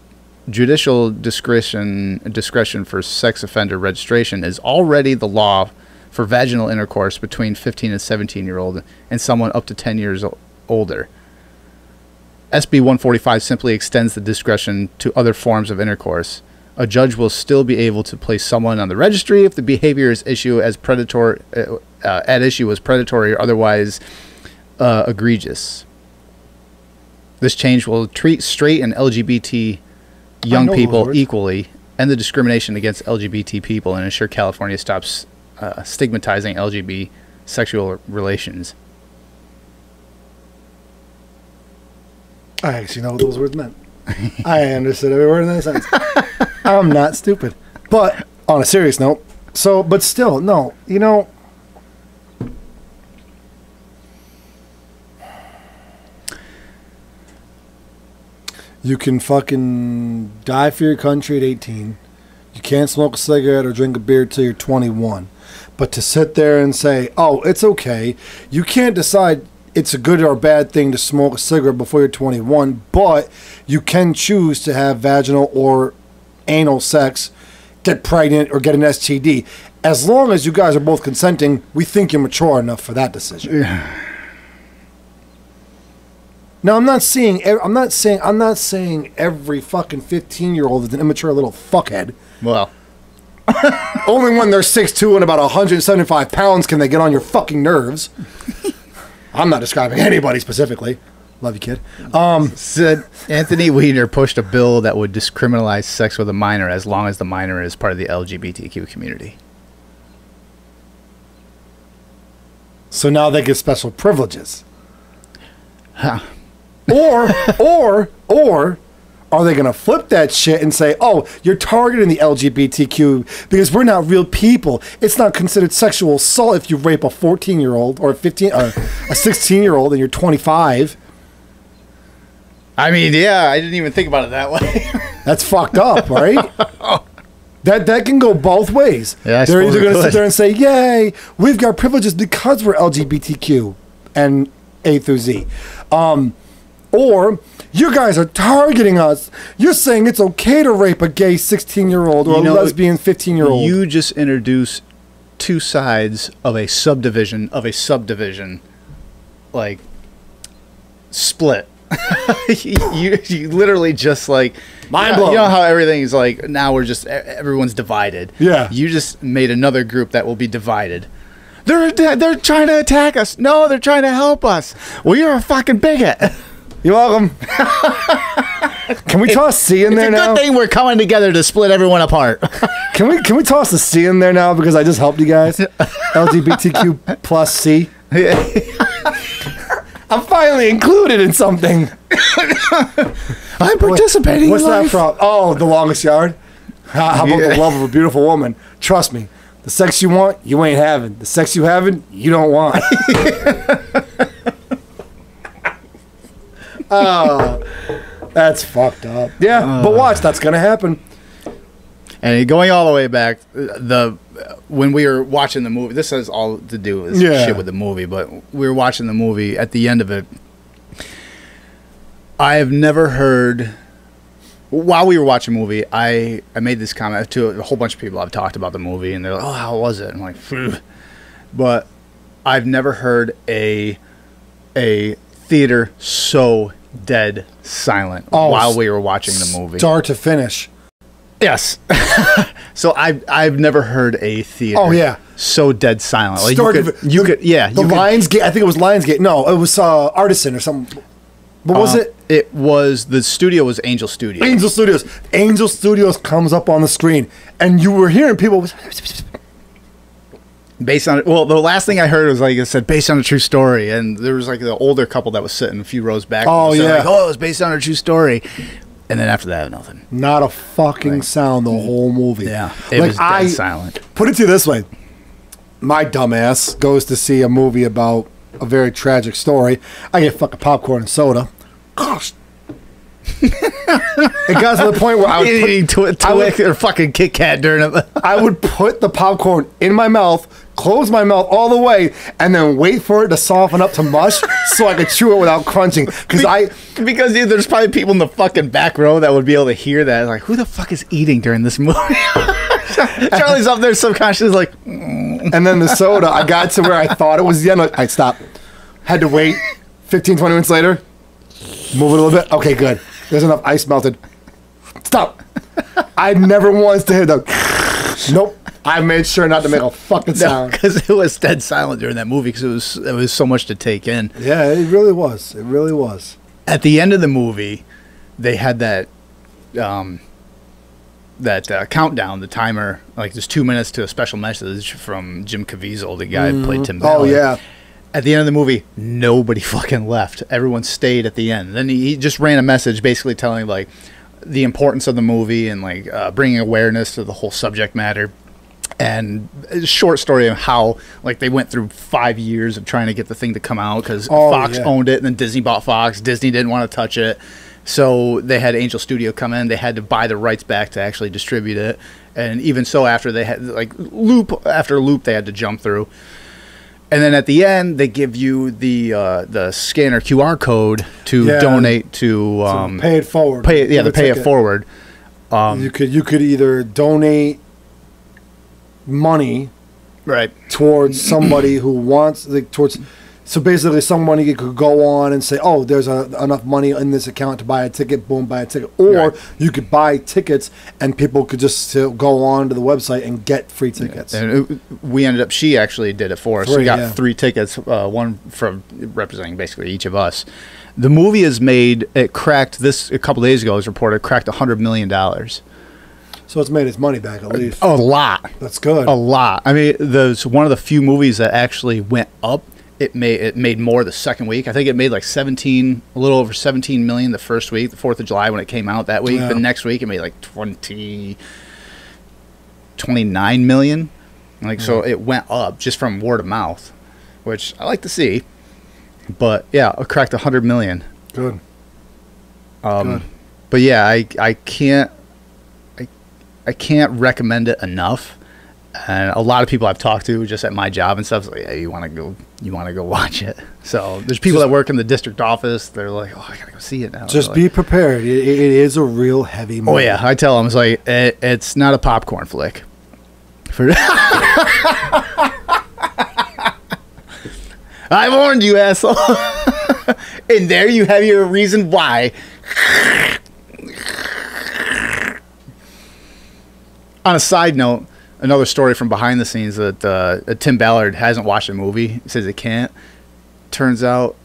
judicial discretion discretion for sex offender registration is already the law for vaginal intercourse between 15 and 17 year old and someone up to 10 years older. SB 145 simply extends the discretion to other forms of intercourse. A judge will still be able to place someone on the registry if the behavior is issue as predatory uh, uh, at issue as predatory or otherwise uh, egregious. This change will treat straight and LGBT young people equally, and the discrimination against LGBT people, and ensure California stops uh, stigmatizing LGBT sexual relations. I actually know what those words meant. I understood every word in that sentence. I'm not stupid. But on a serious note, so, but still, no, you know. You can fucking die for your country at 18. You can't smoke a cigarette or drink a beer till you're 21. But to sit there and say, oh, it's okay, you can't decide it's a good or bad thing to smoke a cigarette before you're 21, but you can choose to have vaginal or anal sex, get pregnant, or get an STD. As long as you guys are both consenting, we think you're mature enough for that decision. Now I'm not saying e, I'm not saying I'm not saying every fucking 15 year old is an immature little fuckhead. Well, Only when they're 6'2 and about 175 pounds can they get on your fucking nerves. I'm not describing anybody specifically. Love you, kid. Um, said Anthony Weiner pushed a bill that would discriminalize sex with a minor as long as the minor is part of the LGBTQ community. so now they get special privileges. Huh. Or, or, or, are they going to flip that shit and say, oh, you're targeting the LGBTQ because we're not real people? It's not considered sexual assault if you rape a 14 year old or a 15 or a 16 year old and you're 25. I mean, yeah, I didn't even think about it that way. That's fucked up, right? That that can go both ways. Yeah, I They're either going to sit there and say, "Yay, we've got privileges because we're LGBTQ," and A through Z, um, or you guys are targeting us. You're saying it's okay to rape a gay 16 year old or You know, a lesbian 15 year old. you just introduce two sides of a subdivision of a subdivision, like split. you, you literally just like Mind you know, blown. You know how everything's like now we're just everyone's divided. Yeah. You just made another group that will be divided. They're they're trying to attack us. No, they're trying to help us. Well, you're a fucking bigot. You're welcome. can we toss C in there now? It's a good thing we're coming together to split everyone apart. Can we can we toss the C in there now because I just helped you guys? LGBTQ plus C. I'm finally included in something. I'm participating. What's that from? Oh, The Longest Yard. How, how about Yeah. the love of a beautiful woman? Trust me, the sex you want, you ain't having. The sex you having, you don't want. Oh, that's fucked up. Yeah, but uh. watch, that's gonna happen. And going all the way back, the when we were watching the movie, this has all to do with Yeah. shit with the movie. But we were watching the movie. At the end of it, I have never heard. While we were watching the movie, I I made this comment to a whole bunch of people I've talked about the movie, and they're like, "Oh, how was it?" I'm like, "Phew." but I've never heard a a theater so dead silent Oh, while we were watching the movie. Start to finish. Yes. so I've I've never heard a theater. Oh, yeah. So dead silent. Like Start you could, you the- could yeah. The you could- Lionsgate, I think it was Lionsgate. No, it was uh, Artisan or something. What was uh, it? It was the studio was Angel Studios. Angel Studios. Angel Studios comes up on the screen, and you were hearing people. Based on well, the last thing I heard was like it said based on a true story, and there was like the older couple that was sitting a few rows back. Oh, yeah. like, oh, it was based on a true story. And then after that, nothing. Not a fucking sound the whole movie. Yeah, it was dead silent. Put it to you this way: my dumbass goes to see a movie about a very tragic story. I get fucking popcorn and soda. Gosh. it got to the point where I would, put, Eating twi- Twix or fucking Kit Kat during it. I would put the popcorn in my mouth, close my mouth all the way, and then wait for it to soften up to mush so I could chew it without crunching. Because I, because dude, there's probably people in the fucking back row that would be able to hear that. Like, who the fuck is eating during this movie? Charlie's up there subconsciously like, mm. and then the soda, I got to where I thought it was the end. I stopped. Had to wait 15, 20 minutes later. Move it a little bit. Okay, good. There's enough ice melted. Stop. I never once to hear the. Nope. I made sure not to make a fucking sound. because it was dead silent during that movie because it was it was so much to take in. Yeah, it really was. It really was. At the end of the movie, they had that um that uh, countdown, the timer, like there's two minutes to a special message from Jim Caviezel, the guy who played Tim. Oh Ballard. yeah. At the end of the movie, nobody fucking left. Everyone stayed at the end. Then he, he just ran a message basically telling like the importance of the movie and like uh, bringing awareness to the whole subject matter. And a short story of how like they went through five years of trying to get the thing to come out because Oh, Fox yeah. owned it and then Disney bought Fox. Disney didn't want to touch it. So they had Angel Studio come in. They had to buy the rights back to actually distribute it. And even so, after they had like loop after loop, they had to jump through. And then at the end, they give you the uh, the scanner QR code to Yeah. donate to um, pay it forward. pay yeah, a pay it forward. Um, You could you could either donate money right. towards somebody who wants like towards so basically somebody could go on and say oh there's a, enough money in this account to buy a ticket boom buy a ticket or Right. you could buy tickets and people could just go on to the website and get free tickets And it, we ended up. She actually did it for us. Three, we got yeah. three tickets. Uh, one from representing basically each of us. The movie is made. It cracked this a couple days ago. It was reported cracked a hundred million dollars. so it's made its money back at least A lot. that's good a lot. I mean, there's one of the few movies that actually went up. It made it made more the second week. I think it made like 17, a little over 17 million the first week, the 4th of July when it came out that week. Yeah. The next week it made like 20 29 million. Like so it went up just from word of mouth, which I like to see. But yeah, it cracked 100 million. good Um, Good. but yeah, I I can't I I can't recommend it enough. And a lot of people I've talked to just at my job and stuff, like, hey, you want to go, you want to go watch it. So there's people Just- that work in the district office. They're like, oh, I gotta go see it now. just be prepared it, it is a real heavy oh, movie Oh yeah, I tell them it's like it, it's not a popcorn flick. For I warned you, asshole. and there you have your reason why. On a side note, another story from behind the scenes that uh, Tim Ballard hasn't watched a movie. He says he can't. Turns out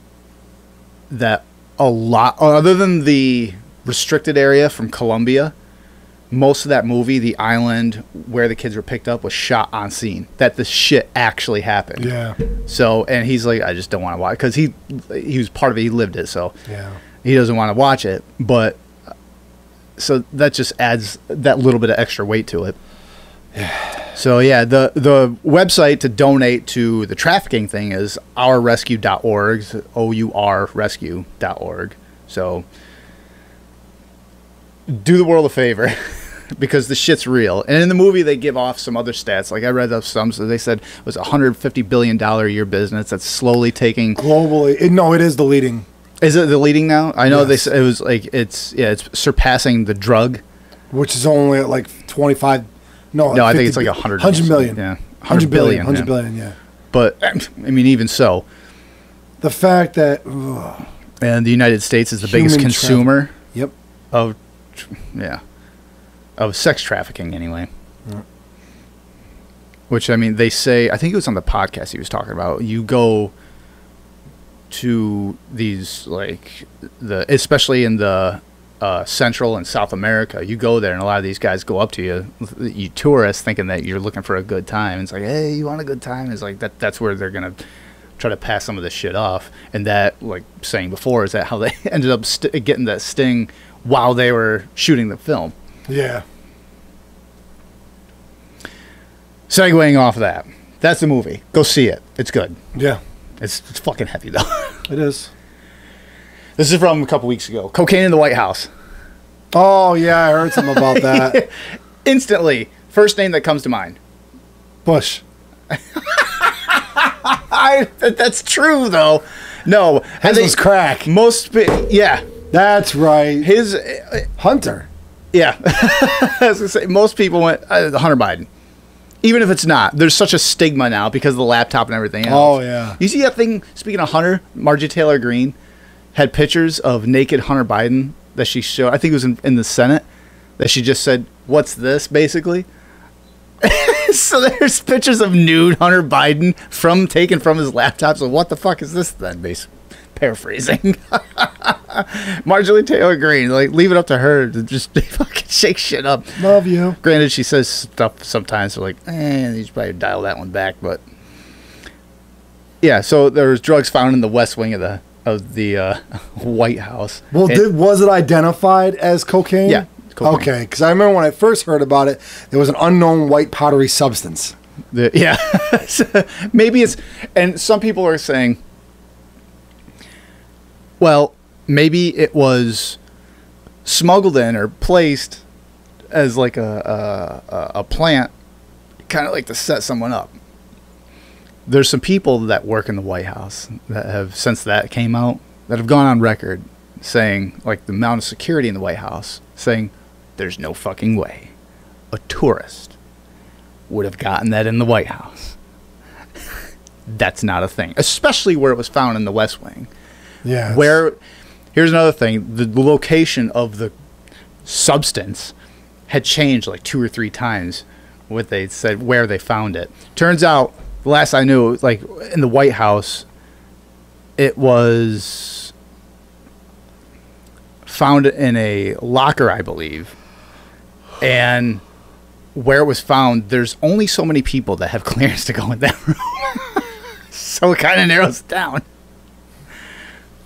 that a lot other than the restricted area from Colombia. Most of that movie, the island where the kids were picked up, was shot on scene. That the shit actually happened. Yeah. So, and he's like, I just don't want to watch because he he was part of it. He lived it, so Yeah. he doesn't want to watch it. But so that just adds that little bit of extra weight to it. So yeah, the the website to donate to the trafficking thing is ourrescue.org, O U R rescue.org. So do the world a favor because the shit's real. And in the movie they give off some other stats. Like I read up some so they said it was a 150 billion dollar a year business that's slowly taking Globally, it, no, it is the leading. Is it the leading now? I know they Yes. s it was like it's yeah, it's surpassing the drug. which is only at like 25 no No, I think it's like 100 100 million Yeah. 100 billion 100 yeah. billion yeah But I mean even so, the fact that ugh, and the United States is the biggest consumer yep of yeah, of sex trafficking anyway. Yeah. Which I mean they say I think it was on the podcast he was talking about. You go to these like the especially in the uh, Central and South America, you go there and a lot of these guys go up to you, you tourists, thinking that you're looking for a good time. It's like, hey, you want a good time? It's like that. That's where they're gonna try to pass some of this shit off. And that, like saying before, is that how they ended up getting that sting while they were shooting the film. yeah Segueing off of that, that's the movie. Go see it. It's good. yeah It's it's fucking heavy though. it is this is from a couple weeks ago. Cocaine in the White House. oh yeah i heard something about that Instantly, first name that comes to mind. bush I that's true though. No, his they- was crack most yeah that's right his uh, hunter yeah. I say most people went uh, Hunter Biden. Even if it's not, there's such a stigma now because of the laptop and everything else. Oh, yeah. You see that thing? Speaking of Hunter, Margie Taylor Greene had pictures of naked Hunter Biden that she showed. I think it was in, in the Senate that she just said, "What's this?" Basically. so there's pictures of nude Hunter Biden from taken from his laptop. So what the fuck is this then? Basically, paraphrasing. Marjorie Taylor Greene, like leave it up to her to just fucking shake shit up. love you Granted, she says stuff sometimes, so like, eh, you should probably dial that one back. But yeah, so there was drugs found in the west wing of the of the uh, White House. well And- did, was it identified as cocaine Yeah, cocaine. okay because i remember when i first heard about it there was an unknown white powdery substance The, yeah, maybe it's, and some people are saying, well, maybe it was smuggled in or placed as like a a, a- a plant, kind of like to set someone up. There's some people that work in the White House that have, since that came out, that have gone on record saying, like the amount of security in the White House, saying, there's no fucking way a tourist would have gotten that in the White House. That's not a thing, especially where it was found in the West Wing. yeah Where, here's another thing: the location of the substance had changed like two or three times. What they said where they found it. Turns out, the last I knew, like in the White House, it was found in a locker, I believe, and where it was found, there's only so many people that have clearance to go in that room. so it kind of narrows it down.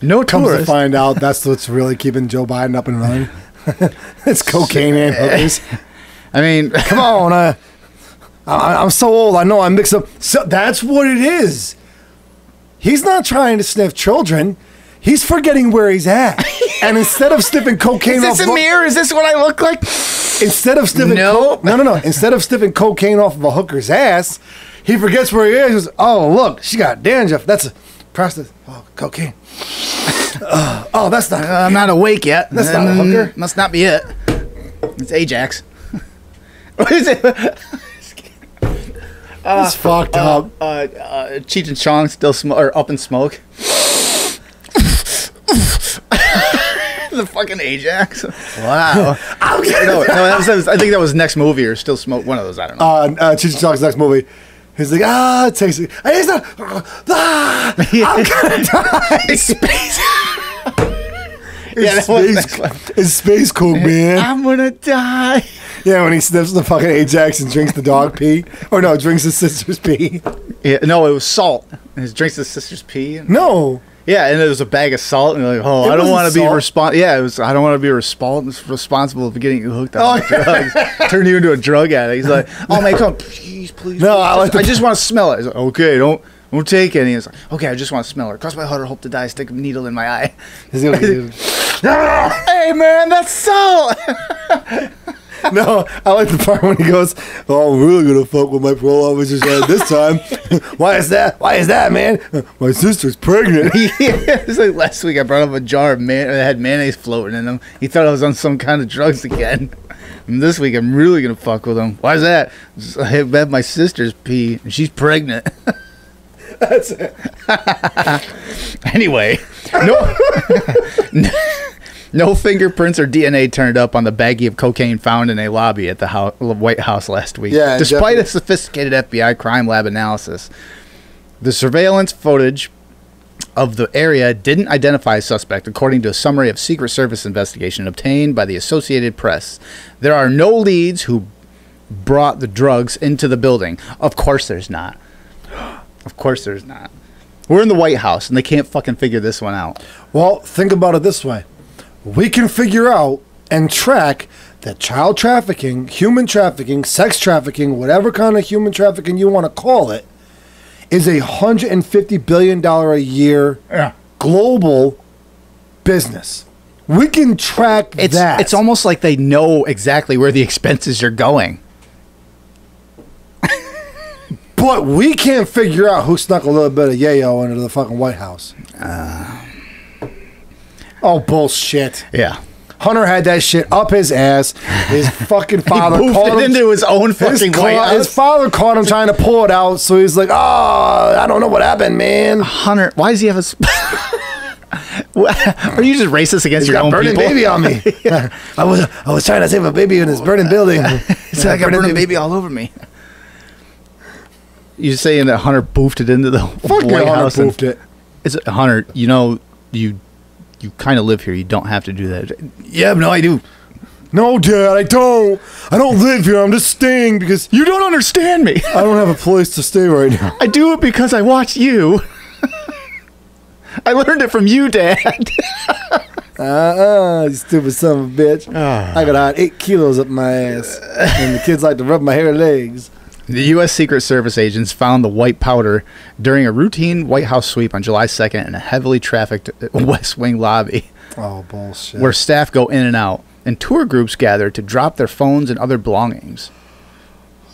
No comes to find out that's what's really keeping joe biden up and running. It's cocaine and hookers. I mean, Come on, uh, I, I'm so old. I know I mix up. So that's what it is. He's not trying to sniff children. He's forgetting where he's at. and instead of sniffing cocaine is off, this a of mirror? Is this what I look like? instead of sniffing, No. co- no, no, no. Instead of sniffing cocaine off of a hooker's ass, he forgets where he is. He goes, oh, look, she got dandruff. That's a prostitute. Oh, cocaine. Uh, oh, that's not. I'm not awake yet. That's not a Mm, hooker. Must not be it. It's Ajax. what is it? It's fucked up. Uh, uh, Cheech and Chong still sm- or up in smoke. the fucking Ajax. Wow. no, no, that was, that was- I think that was next movie or still smoke. One of those. I don't know. uh, uh, Cheech and Chong's next movie. He's like, ah, it takes it. He's not. Ah, I'm gonna die. It's space. It's space, it's space coke, man. I'm gonna die. Yeah, when he sniffs the fucking Ajax and drinks the dog pee, or no, drinks his sister's pee. Yeah, no, it was salt. And He drinks his sister's pee. And, No, yeah, and it was a bag of salt, and you're like, oh, It I don't want to be salt. respon Yeah, it was. I don't want to be respons- responsible for getting you hooked on Oh, drugs. Turn you into a drug addict. He's like, oh man, come, please, please. No, please. I like I the- just want to smell it. He's like, okay, don't. Don't take any. He's like, okay, I just want to smell it. Cross my heart or hope to die. Stick a needle in my eye. He's gonna do- hey man, that's salt. no. I like the part when he goes, "Oh, I'm really gonna fuck with my parole officer's this time." Why is that? Why is that, man? My sister's pregnant. yeah, it's like last week I brought up a jar of man that had mayonnaise floating in them. He thought I was on some kind of drugs again. And this week I'm really gonna fuck with him. Why is that? I have my sister's pee and she's pregnant. That's it. anyway, no, no fingerprints or DNA turned up on the baggie of cocaine found in a lobby at the White House last week. Yeah, despite a sophisticated FBI crime lab analysis, the surveillance footage of the area didn't identify a suspect, according to a summary of Secret Service investigation obtained by the Associated Press. There are no leads who brought the drugs into the building. Of course, there's not. Of course, there's not. We're in the White House, and they can't fucking figure this one out. Well, think about it this way: we can figure out and track that child trafficking, human trafficking, sex trafficking, whatever kind of human trafficking you want to call it, is a hundred and fifty billion dollar a year Yeah. global business. We can track It's that. it's almost like they know exactly where the expenses are going. but we can't figure out who snuck a little bit of yayo into the fucking White House. Uh. Oh bullshit! Yeah. Hunter had that shit up his ass. His fucking father he caught it him. into his own his, fucking ca- White House. his father caught him trying to pull it out, so he's like, "Oh, I don't know what happened, man." Hunter, why does he have a? Sp- Are you just racist against He's your got own burning people? baby on me. I was I was trying to save a baby in this burning building. It's like I got burning baby all over me. You're saying that Hunter boofed it into the Fuck White yeah, House? Hunter and- poofed it. Is it Hunter? You know you you kind of live here. You don't have to do that. Yeah, no, I do. No, Dad, I don't. I don't live here. I'm just staying because You don't understand me. I don't have a place to stay right now. I do it because I watch you. I learned it from you, Dad. Uh-uh, you stupid son of a bitch. Ah. I got eight kilos up my ass, and the kids like to rub my hairy legs. The U.S. Secret Service agents found the white powder during a routine White House sweep on July 2nd in a heavily trafficked uh, West Wing lobby Oh bullshit! where staff go in and out, and tour groups gather to drop their phones and other belongings.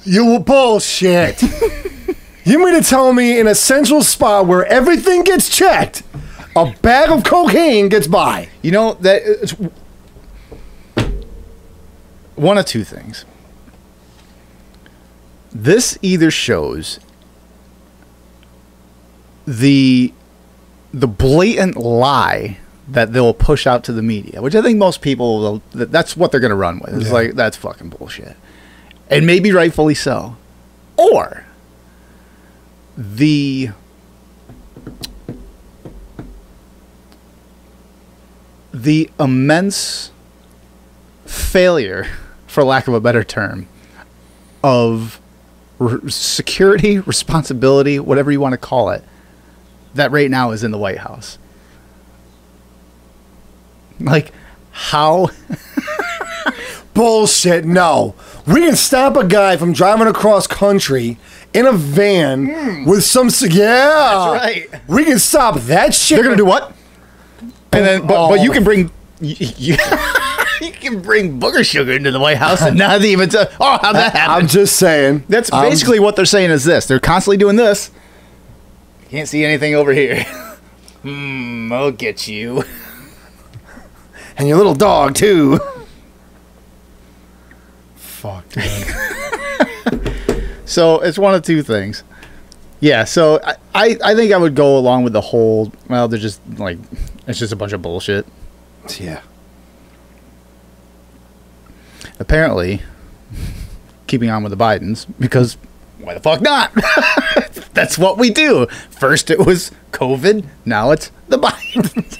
You were bullshit. you mean to tell me in a central spot where everything gets checked, a bag of cocaine gets by? You know that uh, it's one of two things. This either shows the the blatant lie that they'll push out to the media, which I think most people will. That's what they're going to run with. It's Yeah. like that's fucking bullshit, and maybe rightfully so, or the the immense failure, for lack of a better term, of r- security, responsibility, whatever you want to call it, that right now is in the White House. Like, how? Bullshit. No, we can stop a guy from driving across country in a van hmm. with some. Yeah, That's right. We can stop that shit. They're gonna do what? And then, but, but you Oh. can bring. You, you, you can bring booger sugar into the White House and not even. To, oh, how'd that happen? I'm just saying. That's I'm- basically what they're saying is this. They're constantly doing this. Can't see anything over here. Hmm, I'll get you. and your little dog too. Fuck, dude. So it's one of two things. Yeah, so I, I, I think I would go along with the whole, well, they're just like, it's just a bunch of bullshit. yeah. Apparently, keeping on with the Bidens, because why the fuck not? That's what we do. First it was COVID, now it's the Bidens.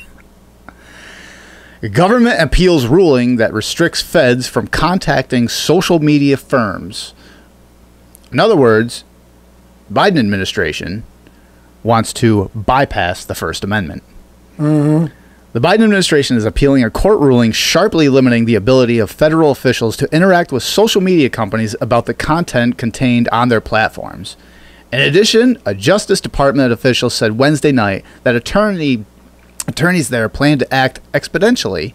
Government appeals ruling that restricts feds from contacting social media firms. In other words, Biden administration wants to bypass the First Amendment. Mm-hmm. The Biden administration is appealing a court ruling sharply limiting the ability of federal officials to interact with social media companies about the content contained on their platforms. In addition, a Justice Department official said Wednesday night that attorney attorneys there plan to act exponentially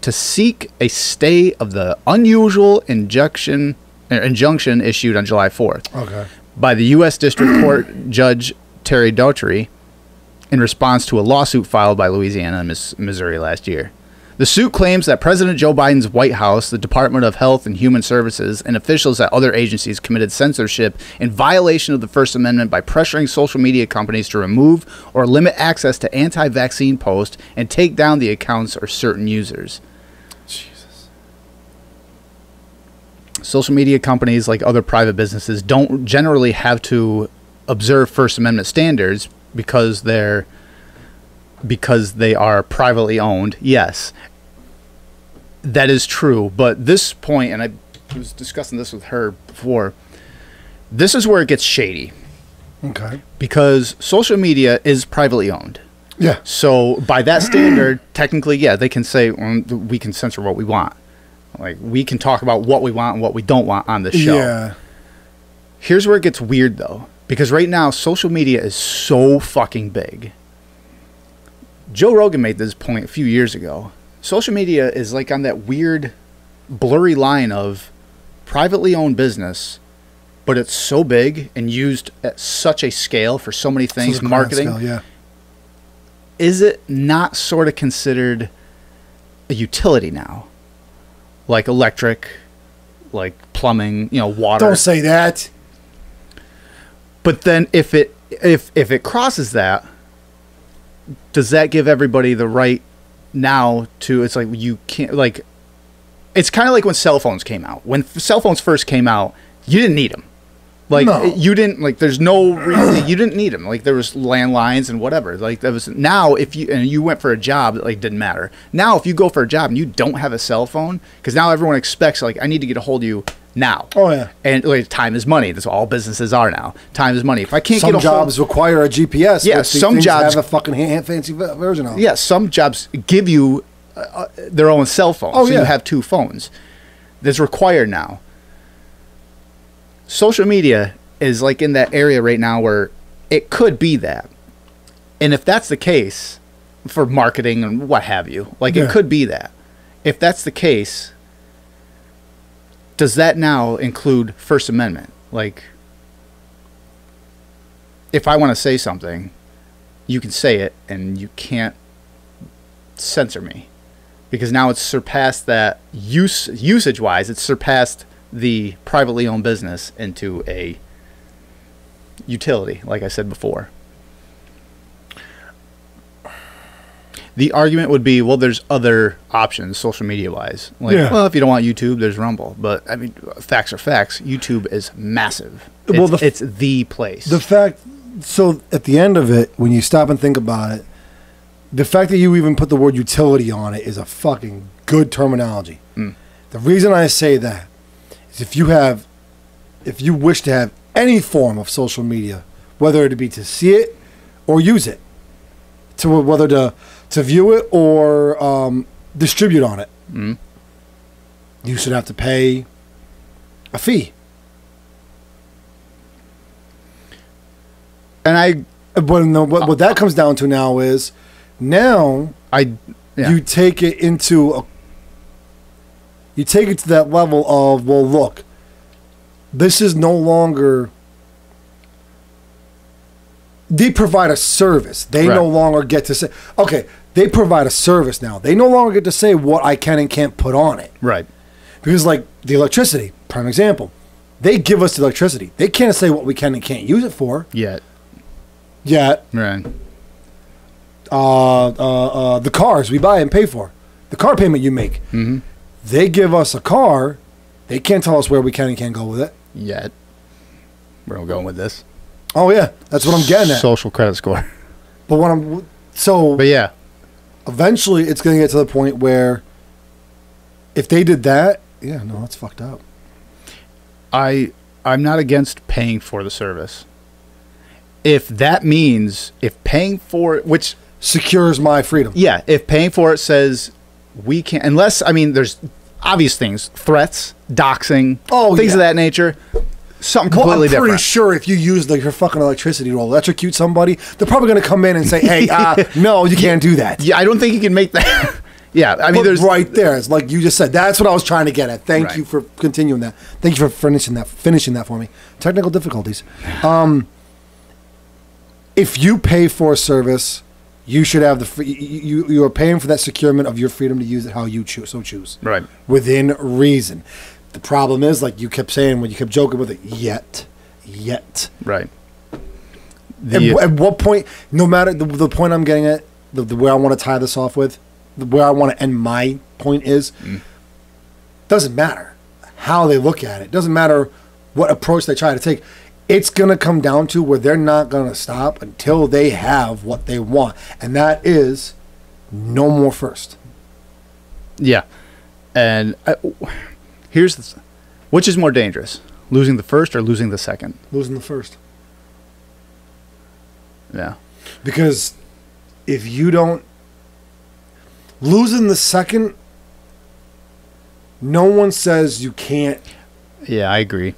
to seek a stay of the unusual injunction er, injunction issued on July 4th Okay. by the U.S. District Court Judge Terry Doughty in response to a lawsuit filed by Louisiana and Miss- Missouri last year. The suit claims that President Joe Biden's White House, the Department of Health and Human Services, and officials at other agencies committed censorship in violation of the First Amendment by pressuring social media companies to remove or limit access to anti vaccine posts and take down the accounts of certain users. Jesus. social media companies like other private businesses don't generally have to observe first amendment standards because they're because they are privately owned yes that is true but this point and i was discussing this with her before this is where it gets shady Okay. because social media is privately owned Yeah. so by that standard, technically, yeah, they can say mm, we can censor what we want. Like we can talk about what we want and what we don't want on the show. Yeah. Here's where it gets weird though, because right now social media is so fucking big. Joe Rogan made this point a few years ago. Social media is like on that weird, blurry line of privately owned business, but it's so big and used at such a scale for so many things, So marketing scale, yeah. is it not sort of considered a utility now? Like electric, like plumbing, you know, water. Don't say that. But then if it if if it crosses that, does that give everybody the right now to it's like you can't like it's kind of like when cell phones came out. When f- cell phones first came out, you didn't need them. Like No. you didn't like. There's no reason you didn't need them. Like there was landlines and whatever. Like that was now if you and you went for a job that like didn't matter. Now if you go for a job and you don't have a cell phone, because now everyone expects like I need to get a hold of you now. Oh, yeah. And like time is money. That's what all businesses are now. Time is money. If I can't Some get a jobs hold, require a GPS. Yeah, some jobs- have a fucking hand, fancy version of. It. Yeah, some jobs give you uh, uh, their own cell phone, Oh, so yeah. you have two phones. That's required now. Social media is like in that area right now where it could be that, and if that's the case, for marketing and what have you, like Yeah. it could be that. If that's the case, does that now include First Amendment? Like, if I want to say something, you can say it, and you can't censor me because now it's surpassed that use usage wise it's surpassed the privately owned business into a utility like i said before the argument would be well there's other options social media wise like Yeah. well if you don't want youtube there's rumble but i mean facts are facts youtube is massive it's, Well, the f- it's the place The fact, so at the end of it, when you stop and think about it, the fact that you even put the word utility on it is a fucking good terminology. Mm. The reason I say that is if you have, if you wish to have any form of social media, whether it be to see it or use it, to whether to to view it or um, distribute on it, Mm. you should have to pay a fee. and i But no, what, what that comes down to now is now i yeah. you take it into a you take it to that level of well look this is no longer they provide a service. They no longer get to say okay they provide a service now. They no longer get to say what i can and can't put on it. Right. Because like the electricity prime example. They give us the electricity. They can't say what we can and can't use it for. Yet. Yet. Right. Uh, uh, uh, the cars we buy and pay for, the car payment you make. mm-hmm. They give us a car. They can't tell us where we can and can't go with it. yet. Where i'm going with this Oh yeah, that's what I'm getting at. social credit score but what I'm so But yeah, eventually it's going to get to the point where if they did that, yeah, no, that's fucked up. I I'm not against paying for the service. If that means if paying for it, which Secures my freedom. yeah, if paying for it says we can't unless I mean there's obvious things, threats, doxing, Oh, things of that nature. Something Well, I'm completely pretty different. sure if you use like your fucking electricity to electrocute somebody, they're probably going to come in and say, "Hey, uh, no, you can't do that." Yeah, I don't think you can make that. yeah, I mean But there's right there, it's like you just said. That's what I was trying to get at. Thank Right. you for continuing that. Thank you for finishing that. Finishing that for me. Technical difficulties. Um, if you pay for a service, you should have the free, you you- you are paying for that securement of your freedom to use it how you choose. So choose right. within reason. The problem is, like you kept saying when you kept joking with it, yet, yet. Right. At, The, at what point, no matter the, the point I'm getting at, the, the where I want to tie this off with, the, where I want to end my point is, doesn't matter how they look at it. Doesn't matter what approach they try to take. It's gonna come down to where they're not gonna stop until they have what they want, and that is no more first. yeah, and uh, here's the, th- which is more dangerous, losing the first or losing the second? Losing the first. Yeah. Because if you don't losing the second, no one says you can't. Yeah, I agree.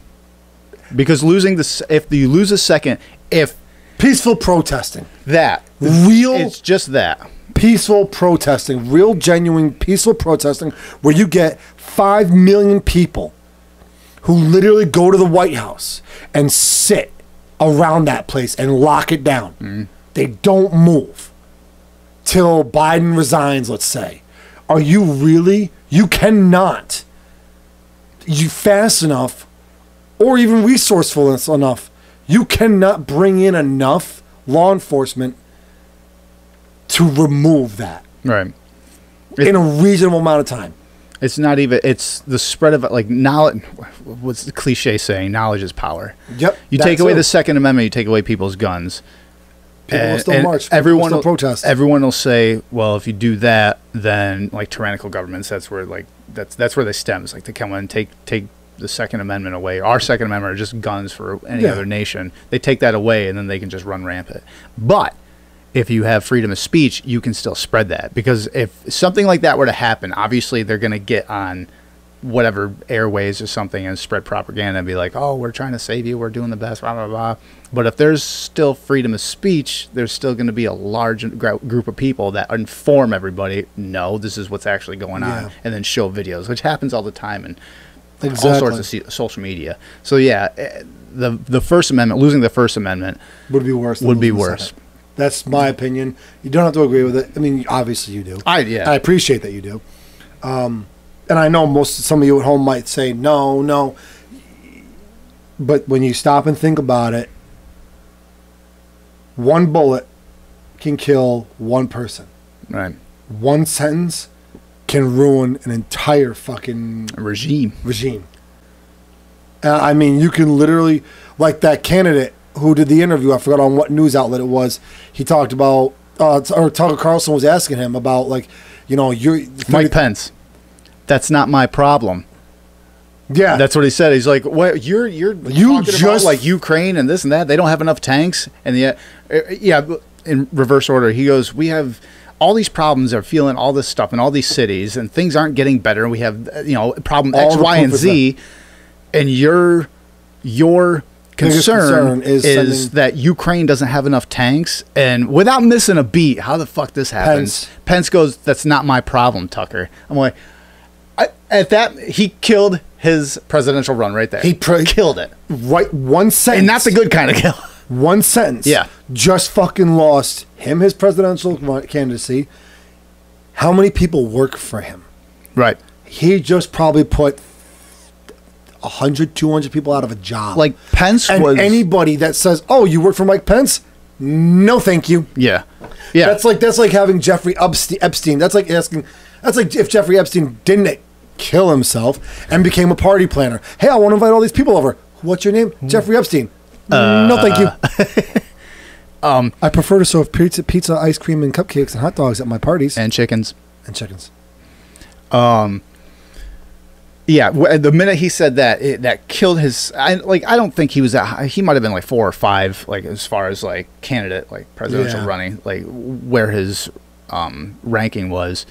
Because losing the if you lose a second, if Peaceful protesting, that real it's just that. peaceful protesting, real genuine peaceful protesting, where you get five million people who literally go to the White House and sit around that place and lock it down. Mm-hmm. They don't move till Biden resigns, let's say. Are you really? You cannot. You fast enough, or even resourceful enough. You cannot bring in enough law enforcement to remove that Right. in a reasonable amount of time. It's not even. It's the spread of like knowledge. What's the cliche saying? Knowledge is power. Yep. You take away too. the Second Amendment, you take away people's guns. People will still and march. People will Everyone still will protest. Everyone will say, "Well, if you do that, then like tyrannical governments, that's where like that's that's where they stem. It's like they come in and take take the Second Amendment away. Our Second Amendment are just guns for any Yeah. other nation. They take that away, and then they can just run rampant. But if you have freedom of speech, you can still spread that because if something like that were to happen, obviously they're going to get on whatever airways or something and spread propaganda and be like, "Oh, we're trying to save you. We're doing the best." Blah blah blah. But if there's still freedom of speech, there's still going to be a large gr- group of people that inform everybody. No, this is what's actually going Yeah. on, and then show videos, which happens all the time and all sorts of social media. So yeah, eh, the the First Amendment, losing the First Amendment, would be worse. than would be worse. second. That's my opinion. You don't have to agree with it. I mean, obviously you do. I yeah. I appreciate that you do. Um, and I know most some of you at home might say no, no. But when you stop and think about it, one bullet can kill one person. right. One sentence can ruin an entire fucking Regime. regime. Uh, I mean, you can literally, like that candidate who did the interview. I forgot on what news outlet it was. He talked about, uh, or Tucker Carlson was asking him about, like, you know, you're Mike Pence. That's not my problem. Yeah, That's what he said. He's like, "What you're you're You talking about just- like Ukraine and this and that. They don't have enough tanks." And yeah, uh, yeah. In reverse order, he goes, "We have all these problems. Are feeling all this stuff in all these cities, and things aren't getting better. We have uh, you know problem All X, Y, and Z, and your your concern, concern is is, that Ukraine doesn't have enough tanks. And without missing a beat, how the fuck this happens? Pence. Pence goes, "That's not my problem, Tucker." I'm like. I, at that, he killed his presidential run right there. He pre- killed it, right. One sentence, and that's a good kind of kill. one sentence. Yeah. just fucking lost him his presidential candidacy. How many people work for him? Right. He just probably put 100, 200 people out of a job. Like Pence and was anybody that says, "Oh, you work for Mike Pence," no, thank you. Yeah. Yeah. That's like that's like having Jeffrey Epstein. That's like asking. That's like if Jeffrey Epstein didn't kill himself and became a party planner. Hey, I want to invite all these people over. What's your name? Jeffrey Epstein. no, thank you. Um, I prefer to serve pizza, pizza, ice cream, and cupcakes and hot dogs at my parties and, chickens and chickens. chickens. Um, yeah, the minute he said that, it, that killed his. I like. I don't think he was that. High. He might have been like four or five, like as far as like candidate, like presidential Yeah. running, like where his um, ranking was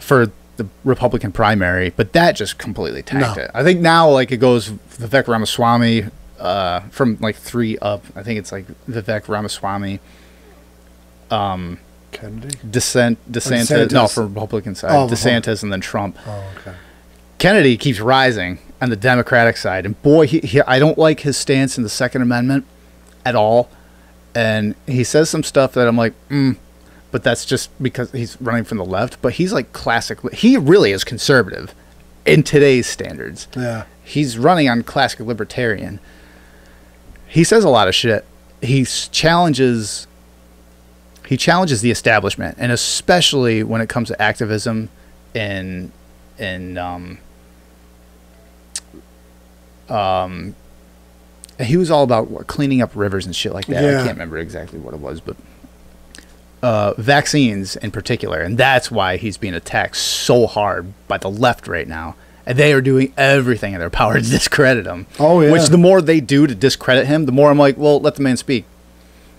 for the Republican primary. But that just completely tanked No. it. I think now like it goes Vivek Ramaswamy uh, from like three up. I think it's like Vivek Ramaswamy. Um, Kennedy. DeSant, DeSantis, no, DeSantis. from Republican side, Oh, DeSantis, and then Trump. Oh, okay. Kennedy keeps rising on the Democratic side, and boy, he, he, I don't like his stance in the Second Amendment at all. And he says some stuff that I'm like, mm, but that's just because he's running from the left. But he's like classic. He really is conservative in today's standards. Yeah. He's running on classic libertarian. He says a lot of shit. He challenges. He challenges the establishment, and especially when it comes to activism, and and um, um, he was all about cleaning up rivers and shit like that. I can't remember exactly what it was, but uh, vaccines in particular, and that's why he's being attacked so hard by the left right now. And they are doing everything in their power to discredit him. Oh, yeah. Which the more they do to discredit him, the more I'm like, well, let the man speak.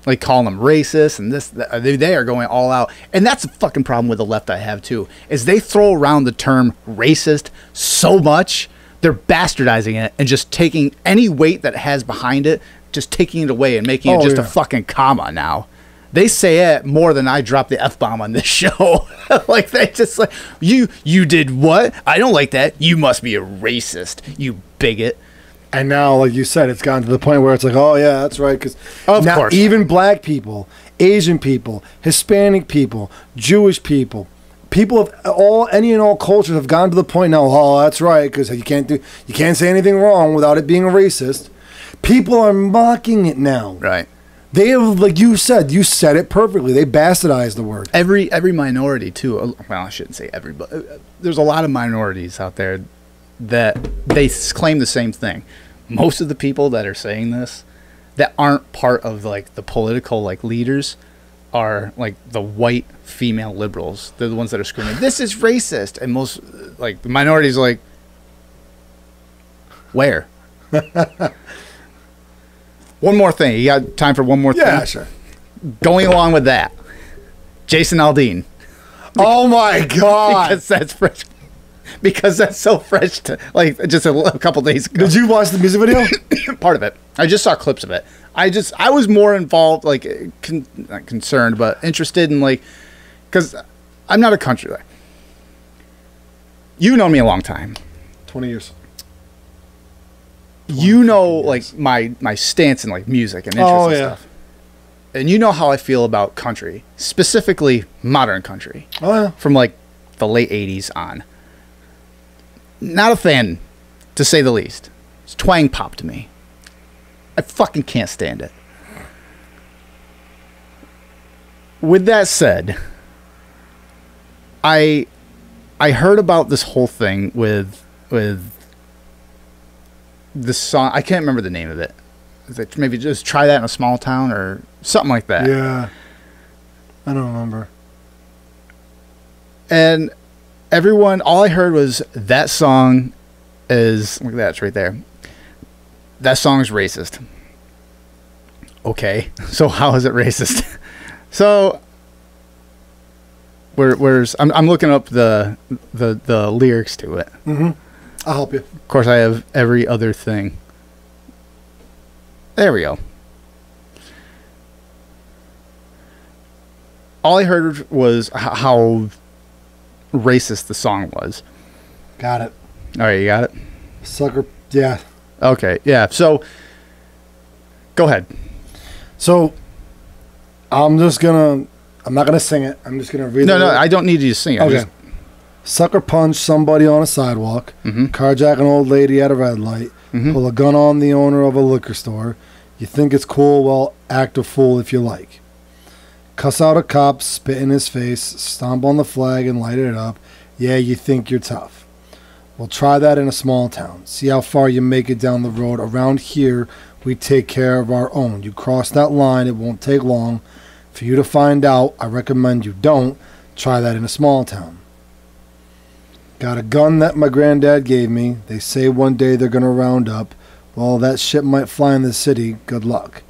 Like calling him racist and this, that, they, they are going all out, and that's a fucking problem with the left. I have too is they throw around the term racist so much they're bastardizing it and just taking any weight that it has behind it, just taking it away and making it Oh, just a fucking comma now. They say it more than I drop the f bomb on this show. like they just like you you did what? I don't like that. You must be a racist. You bigot. And now, like you said, it's gotten to the point where it's like, oh yeah, that's right. Because Of now course. even black people, Asian people, Hispanic people, Jewish people, people of all any and all cultures have gotten to the point now. Oh, that's right, because you can't do, you can't say anything wrong without it being a racist. People are mocking it now. Right. They have, like you said, you said it perfectly. They bastardized the word. every every minority too. Well, I shouldn't say every, but uh, there's a lot of minorities out there that they claim the same thing. Most of the people that are saying this that aren't part of like the political like leaders are like the white female liberals. They're the ones that are screaming, "This is racist," and most like the minorities are like, where? one more thing. You got time for one more Yeah, thing? sure. Going along with that, Jason Aldean Oh my god! because that's fresh. Because that's so fresh to like just a couple days ago. Did you watch the music video? Part of it. I just saw clips of it. I just I was more involved, like con- not concerned, but interested in like because I'm not a country guy. You know me a long time. Twenty years. You know like my my stance in like music and interest Oh, and yeah. stuff. And you know how I feel about country, specifically modern country. Oh yeah. from like the late 80s on. Not a fan, to say the least. It's twang pop to me. I fucking can't stand it. With that said, I I heard about this whole thing with with the song. I can't remember the name of it. Maybe just try that in a small town or something like that. Yeah. I don't remember. and everyone all i heard was that song is look at that it's right there. That song is racist. Okay so how is it racist? So where, where's I'm, I'm looking up the the the lyrics to it. Mm-hmm. I'll help you. of course i have every other thing. There we go. All i heard was how racist the song was Got it. all right you got it Sucker. Yeah. Okay, yeah. So, go ahead. So, I'm just gonna. I'm not gonna sing it. I'm just gonna read. No, no. I don't need you to sing it. Okay. Just, Sucker punch somebody on a sidewalk. Mhm. Carjack an old lady at a red light. Mhm. Pull a gun on the owner of a liquor store. You think it's cool? Well, act a fool if you like. Cuss out a cop, spit in his face, stomp on the flag and light it up. Yeah, you think you're tough. Well, try that in a small town. See how far you make it down the road. Around here, we take care of our own. You cross that line, it won't take long for you to find out. I recommend you don't. Try that in a small town. Got a gun that my granddad gave me. They say one day they're going to round up. Well, that shit might fly in the city. Good luck.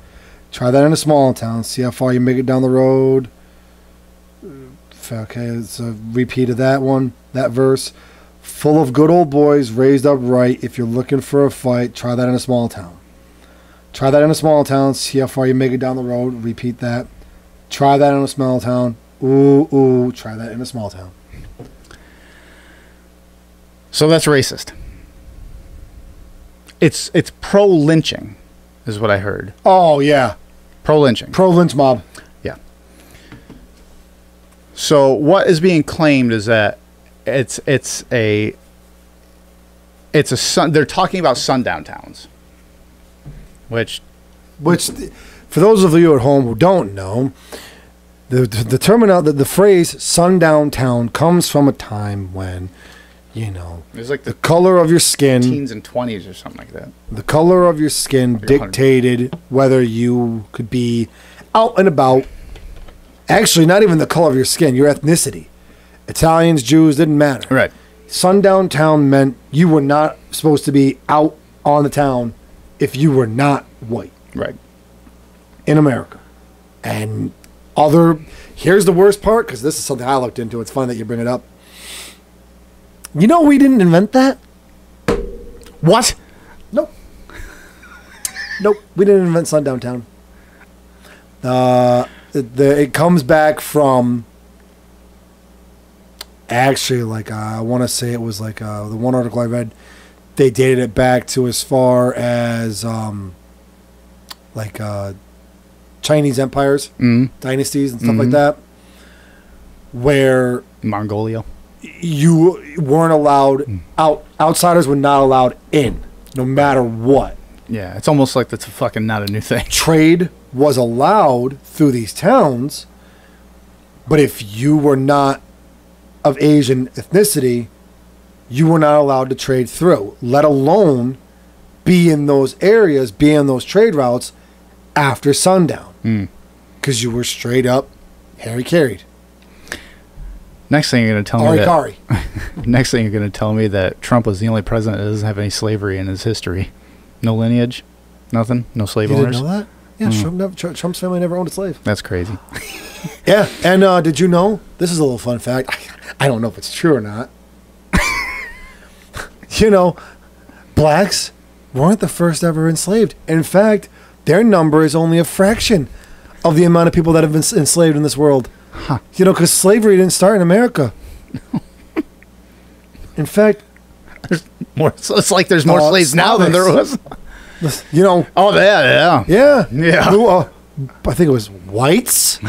Try that in a small town. See how far you make it down the road. Okay, it's a repeat of that one, that verse. Full of good old boys raised up right. If you're looking for a fight, try that in a small town. Try that in a small town. See how far you make it down the road. Repeat that. Try that in a small town. Ooh, ooh. Try that in a small town. So that's racist. It's it's pro lynching, is what I heard. Oh yeah, Pro lynching. pro lynch mob. Yeah. So what is being claimed is that it's it's a it's a sun. They're talking about sundown towns, which Which, for those of you at home who don't know, the the, the terminal the, the phrase "sundown town" comes from a time when, you know, is like the the color of your skin, teens and twenties or something like that. the color of your skin dictated whether you could be out and about. Actually, not even the color of your skin, your ethnicity. Italians, Jews, didn't matter. Right. Sundown town meant you were not supposed to be out on the town if you were not white Right. in America. And other, here's the worst part because this is something I looked into. It's fun that you bring it up. You know, we didn't invent that. What? Nope. nope. We didn't invent Sundown Town. Uh, the, the, it comes back from actually like uh, I want to say it was like uh, the one article I read. They dated it back to as far as um, like uh, Chinese empires, Mm. dynasties, and stuff like Mhm. that, where Mongolia. You weren't allowed out. Outsiders were not allowed in, no matter what. Yeah, it's almost like that's a fucking not a new thing. trade was allowed through these towns, but if you were not of Asian ethnicity, you were not allowed to trade through, let alone be in those areas, be in those trade routes after sundown. Mm. Because you were straight up Harry carried. Next thing you're gonna tell me Ari that. Kari. Next thing you're gonna tell me that Trump was the only president that doesn't have any slavery in his history. No lineage, nothing, no slave You owners. didn't know that? Yeah, Mm. Trump never, Trump's family never owned a slave. That's crazy. Yeah, and uh, did you know? This is a little fun fact. I don't know if it's true or not. you know, blacks weren't the first ever enslaved. In fact, their number is only a fraction of the amount of people that have been enslaved in this world. Huh. You know, because slavery didn't start in America. in fact, there's More. So it's like there's more Uh, slaves now than there was. you know, Oh yeah, yeah. yeah, Yeah. who, uh, I think it was whites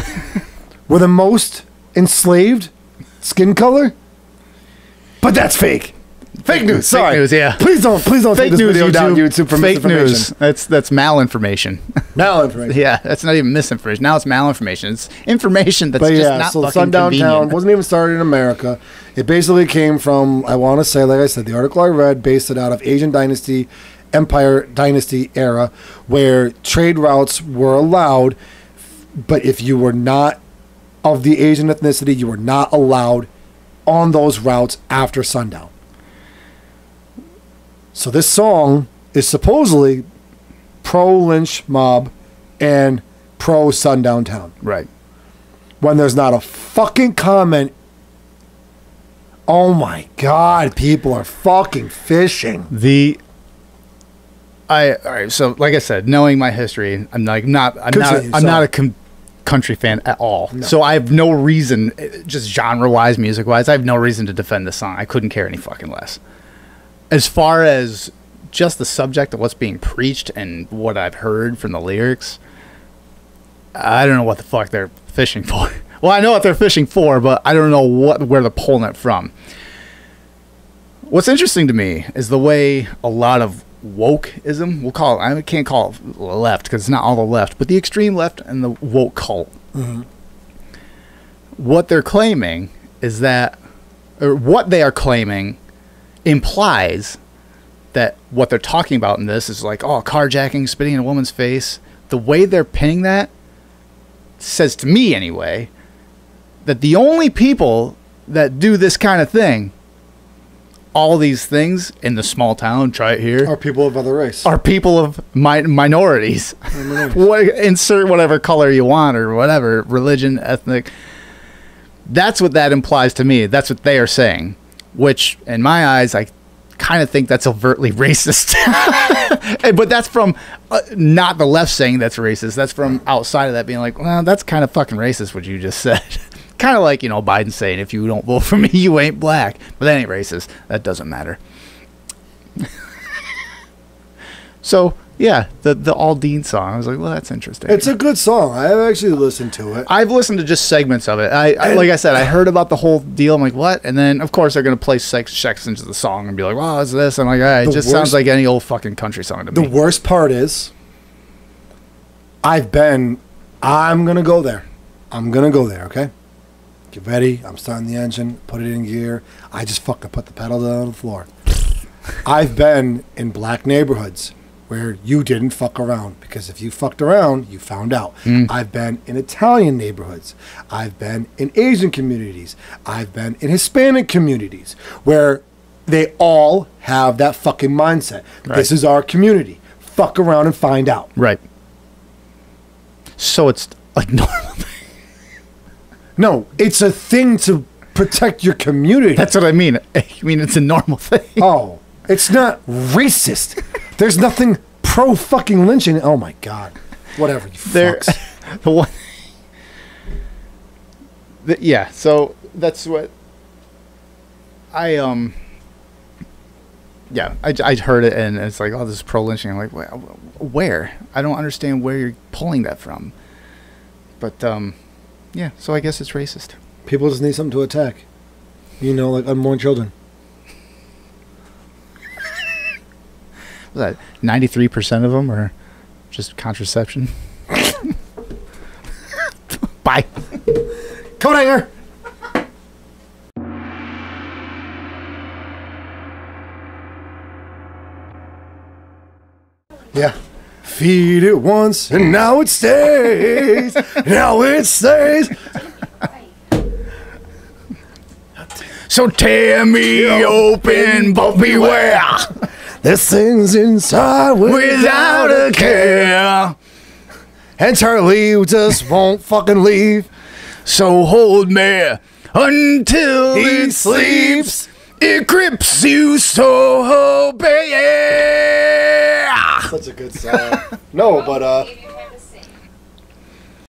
were the most enslaved skin color. But that's fake. Fake news. Fake Sorry. news, yeah. Please don't. Please don't Fake take this news, video YouTube. down YouTube for Fake news. That's that's malinformation. Malinformation. yeah, that's not even misinformation. Now it's malinformation. It's information that's But just yeah, not so fucking Sundown convenient. Town wasn't even started in America. It basically came from, I want to say, like I said, the article I read based it out of Asian dynasty, Empire dynasty era, where trade routes were allowed, but if you were not of the Asian ethnicity, you were not allowed on those routes after sundown. So this song is supposedly pro lynch mob and pro sundown town right. when there's not a fucking comment. Oh my god, people are fucking fishing. The I all right. So like I said, knowing my history, I'm like not. I'm Continue, not. I'm sorry. not a com- country fan at all. So I have no reason, just genre wise, music wise, I have no reason to defend this song. I couldn't care any fucking less. As far as just the subject of what's being preached and what I've heard from the lyrics, I don't know what the fuck they're fishing for. Well, I know what they're fishing for, but I don't know what where they're pulling it from. What's interesting to me is the way a lot of wokeism, we'll call it, I can't call it left because it's not all the left, but the extreme left and the woke cult. Mm-hmm. What they're claiming is that, or what they are claiming implies that what they're talking about in this is like, oh, carjacking, spitting in a woman's face. The way they're pinning that says to me, anyway, that the only people that do this kind of thing, all these things in the small town, try it here, Are people of other race? are people of mi- minorities. what, insert whatever color you want or whatever, religion, ethnic. That's what that implies to me. That's what they are saying. Which, in my eyes, I kind of think that's overtly racist. But that's from uh, not the left saying that's racist. That's from outside of that being like, well, that's kind of fucking racist what you just said. kind of like, you know, Biden saying, if you don't vote for me, you ain't black. But that ain't racist. That doesn't matter. So yeah, the the Aldean song. I was like, well, that's interesting. It's a good song. I have actually listened to it. I've listened to just segments of it. I, I like I said, I heard about the whole deal. I'm like, what? And then of course they're gonna play sex checks into the song and be like, wow, it's this. I'm like, all right, it The just sounds worst- like any old fucking country song to The me. worst part is, I've been. I'm gonna go there. I'm gonna go there. Okay. Get ready. I'm starting the engine. Put it in gear. I just fucking put the pedal down on the floor. I've been in black neighborhoods where you didn't fuck around because if you fucked around, you found out. Hmm. I've been in Italian neighborhoods. I've been in Asian communities. I've been in Hispanic communities where they all have that fucking mindset. Right. This is our community. Fuck around and find out. right. So it's a normal. thing. No, it's a thing to protect your community. That's what I mean. I mean, it's a normal thing. oh, it's not racist. There's nothing pro fucking lynching. Oh my god. Whatever. You There, fucks. the one. The, yeah. So that's what. I um. Yeah, I, I heard it and it's like, oh, this is pro lynching. I'm like, where? I don't understand where you're pulling that from. But um, yeah. So I guess it's racist. People just need something to attack. You know, like unborn children. That ninety three percent of them are just contraception? Bye. Coat hanger. Yeah. Feed it once and now it stays. now it stays. So tear me open, but beware. This thing's inside without a care. And Charlie just won't fucking leave. So hold me until He it sleeps. It grips you so bad. Such a good song. no, but uh